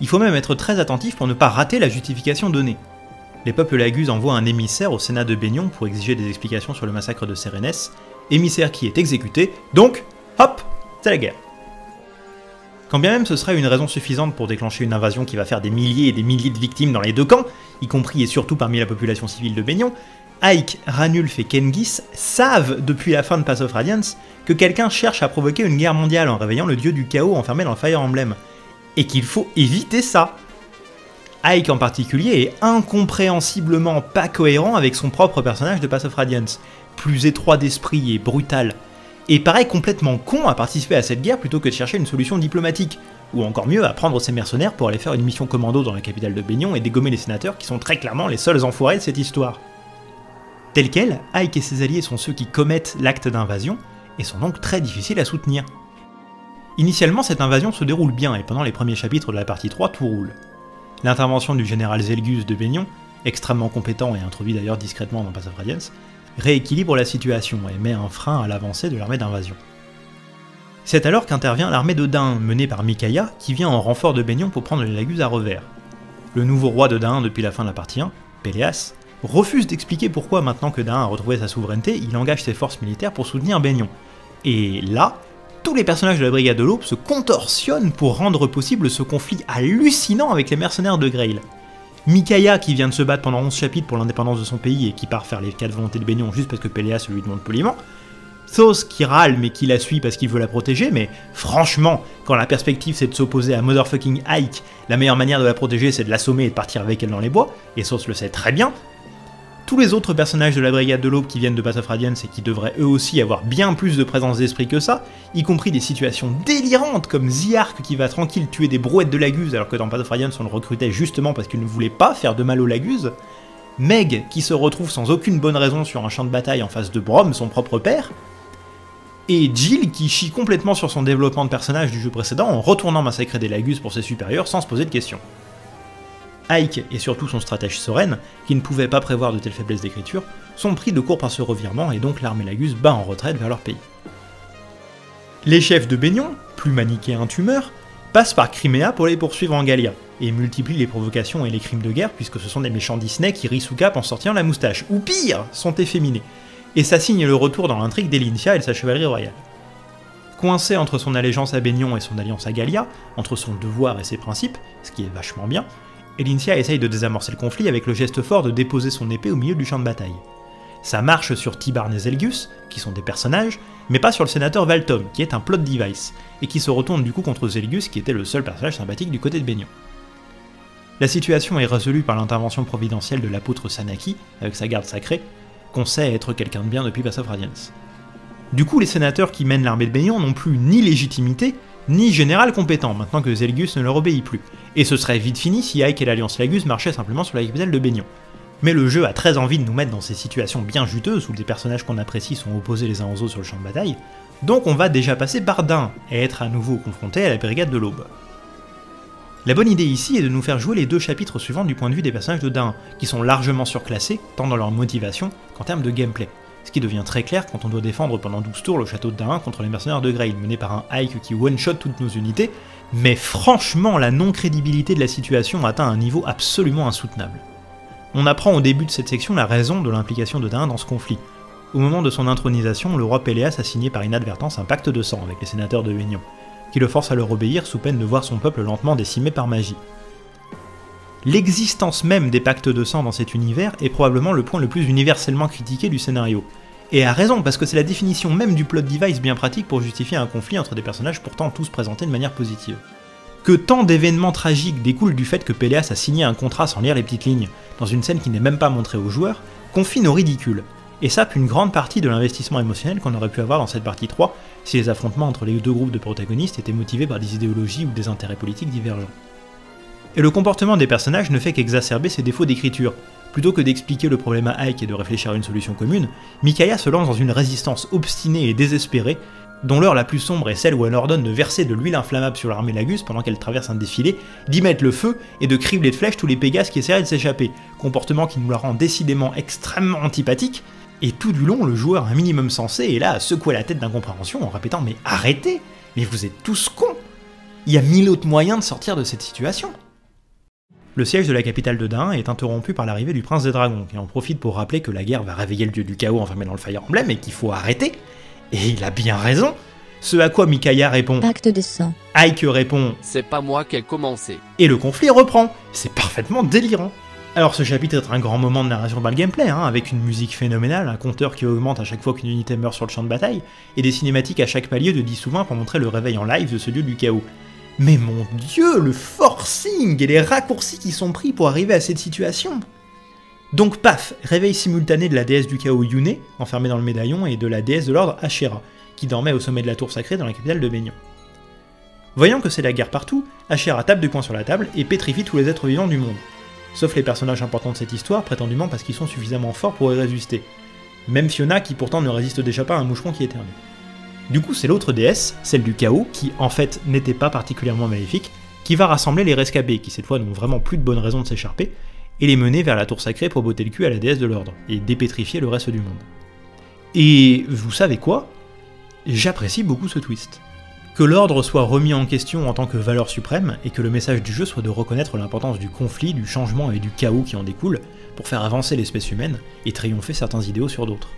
Il faut même être très attentif pour ne pas rater la justification donnée. Les peuples Lagus envoient un émissaire au Sénat de Baignon pour exiger des explications sur le massacre de Sérénès, émissaire qui est exécuté, donc, hop, c'est la guerre. Quand bien même ce serait une raison suffisante pour déclencher une invasion qui va faire des milliers et des milliers de victimes dans les deux camps, y compris et surtout parmi la population civile de Baignon, Ike, Ranulf et Kengis savent depuis la fin de Pass of Radiance que quelqu'un cherche à provoquer une guerre mondiale en réveillant le dieu du chaos enfermé dans le Fire Emblem. Et qu'il faut éviter ça. Ike en particulier est incompréhensiblement pas cohérent avec son propre personnage de Pass of Radiance, plus étroit d'esprit et brutal, et paraît complètement con à participer à cette guerre plutôt que de chercher une solution diplomatique, ou encore mieux à prendre ses mercenaires pour aller faire une mission commando dans la capitale de Baignon et dégommer les sénateurs qui sont très clairement les seuls enfoirés de cette histoire. Tel quel, Ike et ses alliés sont ceux qui commettent l'acte d'invasion, et sont donc très difficiles à soutenir. Initialement, cette invasion se déroule bien, et pendant les premiers chapitres de la partie 3, tout roule. L'intervention du général Zelgus de Baignon, extrêmement compétent et introduit d'ailleurs discrètement dans Pass of Radiance, rééquilibre la situation et met un frein à l'avancée de l'armée d'invasion. C'est alors qu'intervient l'armée de Dain, menée par Micaiah, qui vient en renfort de Baignon pour prendre les Lagus à revers. Le nouveau roi de Dain depuis la fin de la partie 1, Péléas, refuse d'expliquer pourquoi maintenant que Dain a retrouvé sa souveraineté, il engage ses forces militaires pour soutenir Baignon. Et là, tous les personnages de la Brigade de l'Aube se contorsionnent pour rendre possible ce conflit hallucinant avec les mercenaires de Grail. Micaiah, qui vient de se battre pendant 11 chapitres pour l'indépendance de son pays et qui part faire les quatre volontés de Baignon juste parce que Péléas lui demande poliment, Thos qui râle mais qui la suit parce qu'il veut la protéger, mais franchement, quand la perspective c'est de s'opposer à motherfucking Ike, la meilleure manière de la protéger c'est de l'assommer et de partir avec elle dans les bois, et Thos le sait très bien, tous les autres personnages de la Brigade de l'Aube qui viennent de Path of Radiance et qui devraient eux aussi avoir bien plus de présence d'esprit que ça, y compris des situations délirantes comme Ziark qui va tranquille tuer des brouettes de Laguse alors que dans Path of Radiance on le recrutait justement parce qu'il ne voulait pas faire de mal aux Laguse, Meg qui se retrouve sans aucune bonne raison sur un champ de bataille en face de Brom, son propre père, et Jill qui chie complètement sur son développement de personnage du jeu précédent en retournant massacrer des Lagus pour ses supérieurs sans se poser de questions. Ike et surtout son stratège Soren, qui ne pouvaient pas prévoir de telles faiblesses d'écriture, sont pris de court par ce revirement et donc l'armée Lagus bat en retraite vers leur pays. Les chefs de Baignon, plus manichéens tumeurs, passent par Crimea pour les poursuivre en Gallia, et multiplient les provocations et les crimes de guerre puisque ce sont des méchants Disney qui rient sous cap en sortant la moustache, ou pire, sont efféminés, et ça signe le retour dans l'intrigue d'Elincia et de sa chevalerie royale. Coincé entre son allégeance à Baignon et son alliance à Gallia, entre son devoir et ses principes, ce qui est vachement bien, Elincia essaye de désamorcer le conflit avec le geste fort de déposer son épée au milieu du champ de bataille. Ça marche sur Tibarn et Zelgus, qui sont des personnages, mais pas sur le sénateur Valtom, qui est un plot device, et qui se retourne du coup contre Zelgus, qui était le seul personnage sympathique du côté de Baignon. La situation est résolue par l'intervention providentielle de l'apôtre Sanaki, avec sa garde sacrée, qu'on sait être quelqu'un de bien depuis Pass of Radiance. Du coup, les sénateurs qui mènent l'armée de Baignon n'ont plus ni légitimité, ni général compétent, maintenant que Zelgus ne leur obéit plus. Et ce serait vite fini si Ike et l'Alliance Lagus marchaient simplement sur la capitale de Baignon. Mais le jeu a très envie de nous mettre dans ces situations bien juteuses où des personnages qu'on apprécie sont opposés les uns aux autres sur le champ de bataille, donc on va déjà passer par Dain et être à nouveau confronté à la brigade de l'Aube. La bonne idée ici est de nous faire jouer les deux chapitres suivants du point de vue des personnages de Dain, qui sont largement surclassés, tant dans leur motivation qu'en termes de gameplay ce qui devient très clair quand on doit défendre pendant 12 tours le château de Dain contre les mercenaires de Grail, menés par un Ike qui one-shot toutes nos unités, mais franchement la non-crédibilité de la situation atteint un niveau absolument insoutenable. On apprend au début de cette section la raison de l'implication de Dain dans ce conflit. Au moment de son intronisation, le roi Péléas a signé par inadvertance un pacte de sang avec les sénateurs de Bénion, qui le force à leur obéir sous peine de voir son peuple lentement décimé par magie. L'existence même des pactes de sang dans cet univers est probablement le point le plus universellement critiqué du scénario. Et à raison, parce que c'est la définition même du plot device bien pratique pour justifier un conflit entre des personnages pourtant tous présentés de manière positive. Que tant d'événements tragiques découlent du fait que Péléas a signé un contrat sans lire les petites lignes, dans une scène qui n'est même pas montrée aux joueurs, confine au ridicule, et sape une grande partie de l'investissement émotionnel qu'on aurait pu avoir dans cette partie 3 si les affrontements entre les deux groupes de protagonistes étaient motivés par des idéologies ou des intérêts politiques divergents. Et le comportement des personnages ne fait qu'exacerber ces défauts d'écriture. Plutôt que d'expliquer le problème à Ike et de réfléchir à une solution commune, Mikaya se lance dans une résistance obstinée et désespérée, dont l'heure la plus sombre est celle où elle ordonne de verser de l'huile inflammable sur l'armée Lagus pendant qu'elle traverse un défilé, d'y mettre le feu et de cribler de flèches tous les Pégases qui essaieraient de s'échapper, comportement qui nous la rend décidément extrêmement antipathique, et tout du long, le joueur un minimum sensé est là à secouer la tête d'incompréhension en répétant Mais arrêtez! Mais vous êtes tous cons! Il y a mille autres moyens de sortir de cette situation le siège de la capitale de Dain est interrompu par l'arrivée du prince des dragons, qui en profite pour rappeler que la guerre va réveiller le dieu du chaos enfermé dans le Fire Emblem et qu'il faut arrêter. Et il a bien raison. Ce à quoi Mikaya répond Pacte de sang. Ike répond C'est pas moi qui ai commencé. Et le conflit reprend. C'est parfaitement délirant. Alors ce chapitre est un grand moment de narration dans le gameplay, hein, avec une musique phénoménale, un compteur qui augmente à chaque fois qu'une unité meurt sur le champ de bataille, et des cinématiques à chaque palier de 10 ou 20 pour montrer le réveil en live de ce dieu du chaos. Mais mon dieu, le forcing et les raccourcis qui sont pris pour arriver à cette situation Donc paf, réveil simultané de la déesse du chaos Yune, enfermée dans le médaillon, et de la déesse de l'ordre Ashera, qui dormait au sommet de la tour sacrée dans la capitale de Bénion. Voyant que c'est la guerre partout, Ashera tape du poing sur la table et pétrifie tous les êtres vivants du monde sauf les personnages importants de cette histoire, prétendument parce qu'ils sont suffisamment forts pour y résister. Même Fiona qui pourtant ne résiste déjà pas à un moucheron qui éternue. Du coup, c'est l'autre déesse, celle du chaos, qui en fait n'était pas particulièrement maléfique, qui va rassembler les rescapés, qui cette fois n'ont vraiment plus de bonnes raisons de s'écharper, et les mener vers la tour sacrée pour botter le cul à la déesse de l'ordre, et dépétrifier le reste du monde. Et vous savez quoi? J'apprécie beaucoup ce twist que l'ordre soit remis en question en tant que valeur suprême et que le message du jeu soit de reconnaître l'importance du conflit, du changement et du chaos qui en découle pour faire avancer l'espèce humaine et triompher certains idéaux sur d'autres.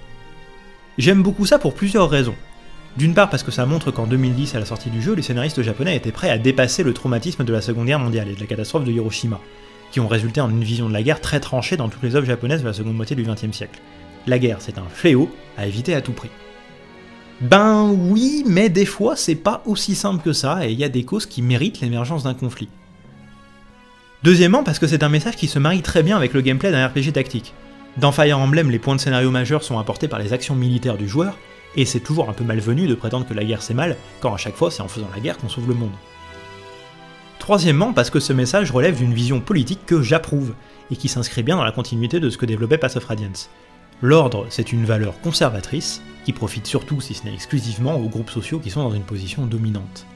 J'aime beaucoup ça pour plusieurs raisons. D'une part parce que ça montre qu'en 2010, à la sortie du jeu, les scénaristes japonais étaient prêts à dépasser le traumatisme de la Seconde Guerre mondiale et de la catastrophe de Hiroshima, qui ont résulté en une vision de la guerre très tranchée dans toutes les œuvres japonaises de la seconde moitié du XXe siècle. La guerre, c'est un fléau à éviter à tout prix. Ben oui, mais des fois c'est pas aussi simple que ça, et il y a des causes qui méritent l'émergence d'un conflit. Deuxièmement, parce que c'est un message qui se marie très bien avec le gameplay d'un RPG tactique. Dans Fire Emblem, les points de scénario majeurs sont apportés par les actions militaires du joueur, et c'est toujours un peu malvenu de prétendre que la guerre c'est mal, quand à chaque fois c'est en faisant la guerre qu'on sauve le monde. Troisièmement, parce que ce message relève d'une vision politique que j'approuve, et qui s'inscrit bien dans la continuité de ce que développait Path of Radiance. L'ordre, c'est une valeur conservatrice, qui profite surtout, si ce n'est exclusivement, aux groupes sociaux qui sont dans une position dominante.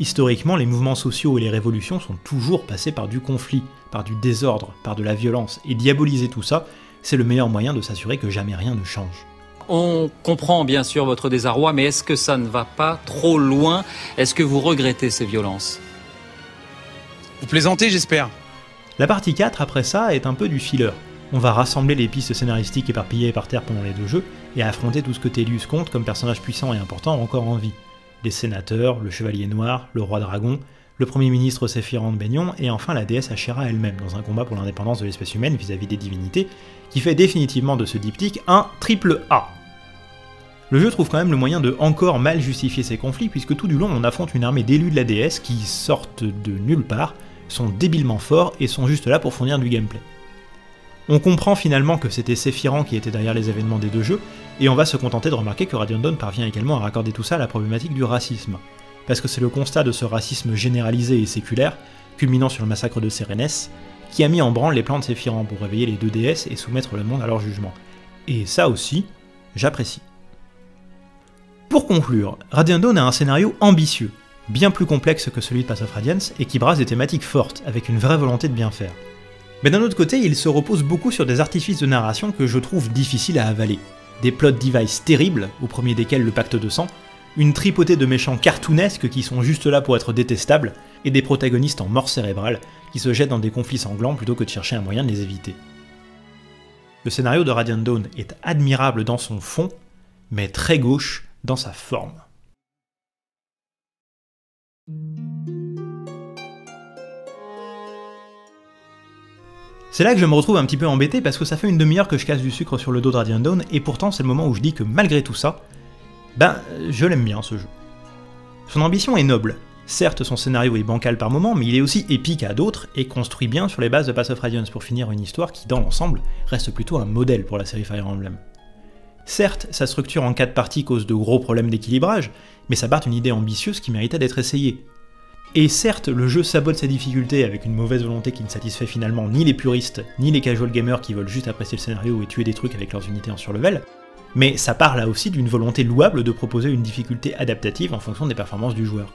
Historiquement, les mouvements sociaux et les révolutions sont toujours passés par du conflit, par du désordre, par de la violence, et diaboliser tout ça, c'est le meilleur moyen de s'assurer que jamais rien ne change. On comprend bien sûr votre désarroi, mais est-ce que ça ne va pas trop loin? Est-ce que vous regrettez ces violences? Vous plaisantez, j'espère. La partie 4, après ça, est un peu du filler on va rassembler les pistes scénaristiques éparpillées par terre pendant les deux jeux et affronter tout ce que Télius compte comme personnage puissant et important encore en vie. Les sénateurs, le chevalier noir, le roi dragon, le premier ministre Séphiran de Baignon et enfin la déesse Ashera elle-même dans un combat pour l'indépendance de l'espèce humaine vis-à-vis des divinités qui fait définitivement de ce diptyque un triple A. Le jeu trouve quand même le moyen de encore mal justifier ces conflits puisque tout du long on affronte une armée d'élus de la déesse qui sortent de nulle part, sont débilement forts et sont juste là pour fournir du gameplay. On comprend finalement que c'était Sephiran qui était derrière les événements des deux jeux, et on va se contenter de remarquer que Radiant Dawn parvient également à raccorder tout ça à la problématique du racisme. Parce que c'est le constat de ce racisme généralisé et séculaire, culminant sur le massacre de Sérénès, qui a mis en branle les plans de Sephiran pour réveiller les deux déesses et soumettre le monde à leur jugement. Et ça aussi, j'apprécie. Pour conclure, Radiant Dawn a un scénario ambitieux, bien plus complexe que celui de Path of Radiance, et qui brasse des thématiques fortes, avec une vraie volonté de bien faire. Mais d'un autre côté, il se repose beaucoup sur des artifices de narration que je trouve difficiles à avaler. Des plot devices terribles, au premier desquels le pacte de sang, une tripotée de méchants cartoonesques qui sont juste là pour être détestables, et des protagonistes en mort cérébrale qui se jettent dans des conflits sanglants plutôt que de chercher un moyen de les éviter. Le scénario de Radiant Dawn est admirable dans son fond, mais très gauche dans sa forme. C'est là que je me retrouve un petit peu embêté parce que ça fait une demi-heure que je casse du sucre sur le dos de Radiant Dawn et pourtant c'est le moment où je dis que malgré tout ça, ben je l'aime bien ce jeu. Son ambition est noble. Certes, son scénario est bancal par moments, mais il est aussi épique à d'autres et construit bien sur les bases de Pass of Radiance pour finir une histoire qui, dans l'ensemble, reste plutôt un modèle pour la série Fire Emblem. Certes, sa structure en 4 parties cause de gros problèmes d'équilibrage, mais ça part une idée ambitieuse qui méritait d'être essayée, et certes, le jeu sabote ses difficultés avec une mauvaise volonté qui ne satisfait finalement ni les puristes, ni les casual gamers qui veulent juste apprécier le scénario et tuer des trucs avec leurs unités en surlevel, mais ça part là aussi d'une volonté louable de proposer une difficulté adaptative en fonction des performances du joueur.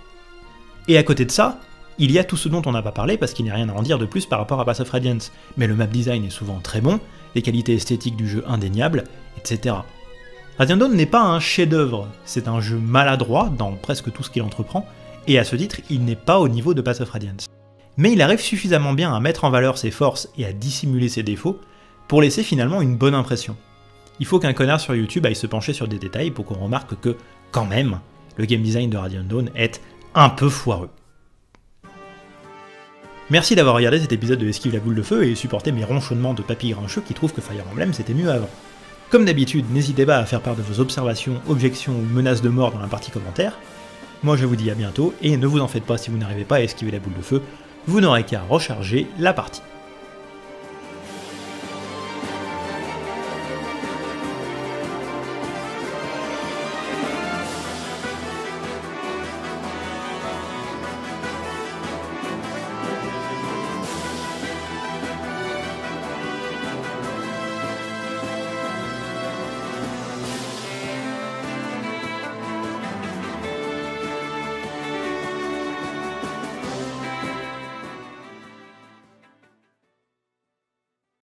Et à côté de ça, il y a tout ce dont on n'a pas parlé parce qu'il n'y a rien à en dire de plus par rapport à Pass of Radiance, mais le map design est souvent très bon, les qualités esthétiques du jeu indéniables, etc. Radiant Dawn n'est pas un chef-d'œuvre, c'est un jeu maladroit dans presque tout ce qu'il entreprend, et à ce titre, il n'est pas au niveau de Pass of Radiance. Mais il arrive suffisamment bien à mettre en valeur ses forces et à dissimuler ses défauts pour laisser finalement une bonne impression. Il faut qu'un connard sur YouTube aille se pencher sur des détails pour qu'on remarque que, quand même, le game design de Radiant Dawn est un peu foireux. Merci d'avoir regardé cet épisode de Esquive la boule de feu et supporté mes ronchonnements de papy grincheux qui trouvent que Fire Emblem c'était mieux avant. Comme d'habitude, n'hésitez pas à faire part de vos observations, objections ou menaces de mort dans la partie commentaire, moi je vous dis à bientôt, et ne vous en faites pas si vous n'arrivez pas à esquiver la boule de feu, vous n'aurez qu'à recharger la partie.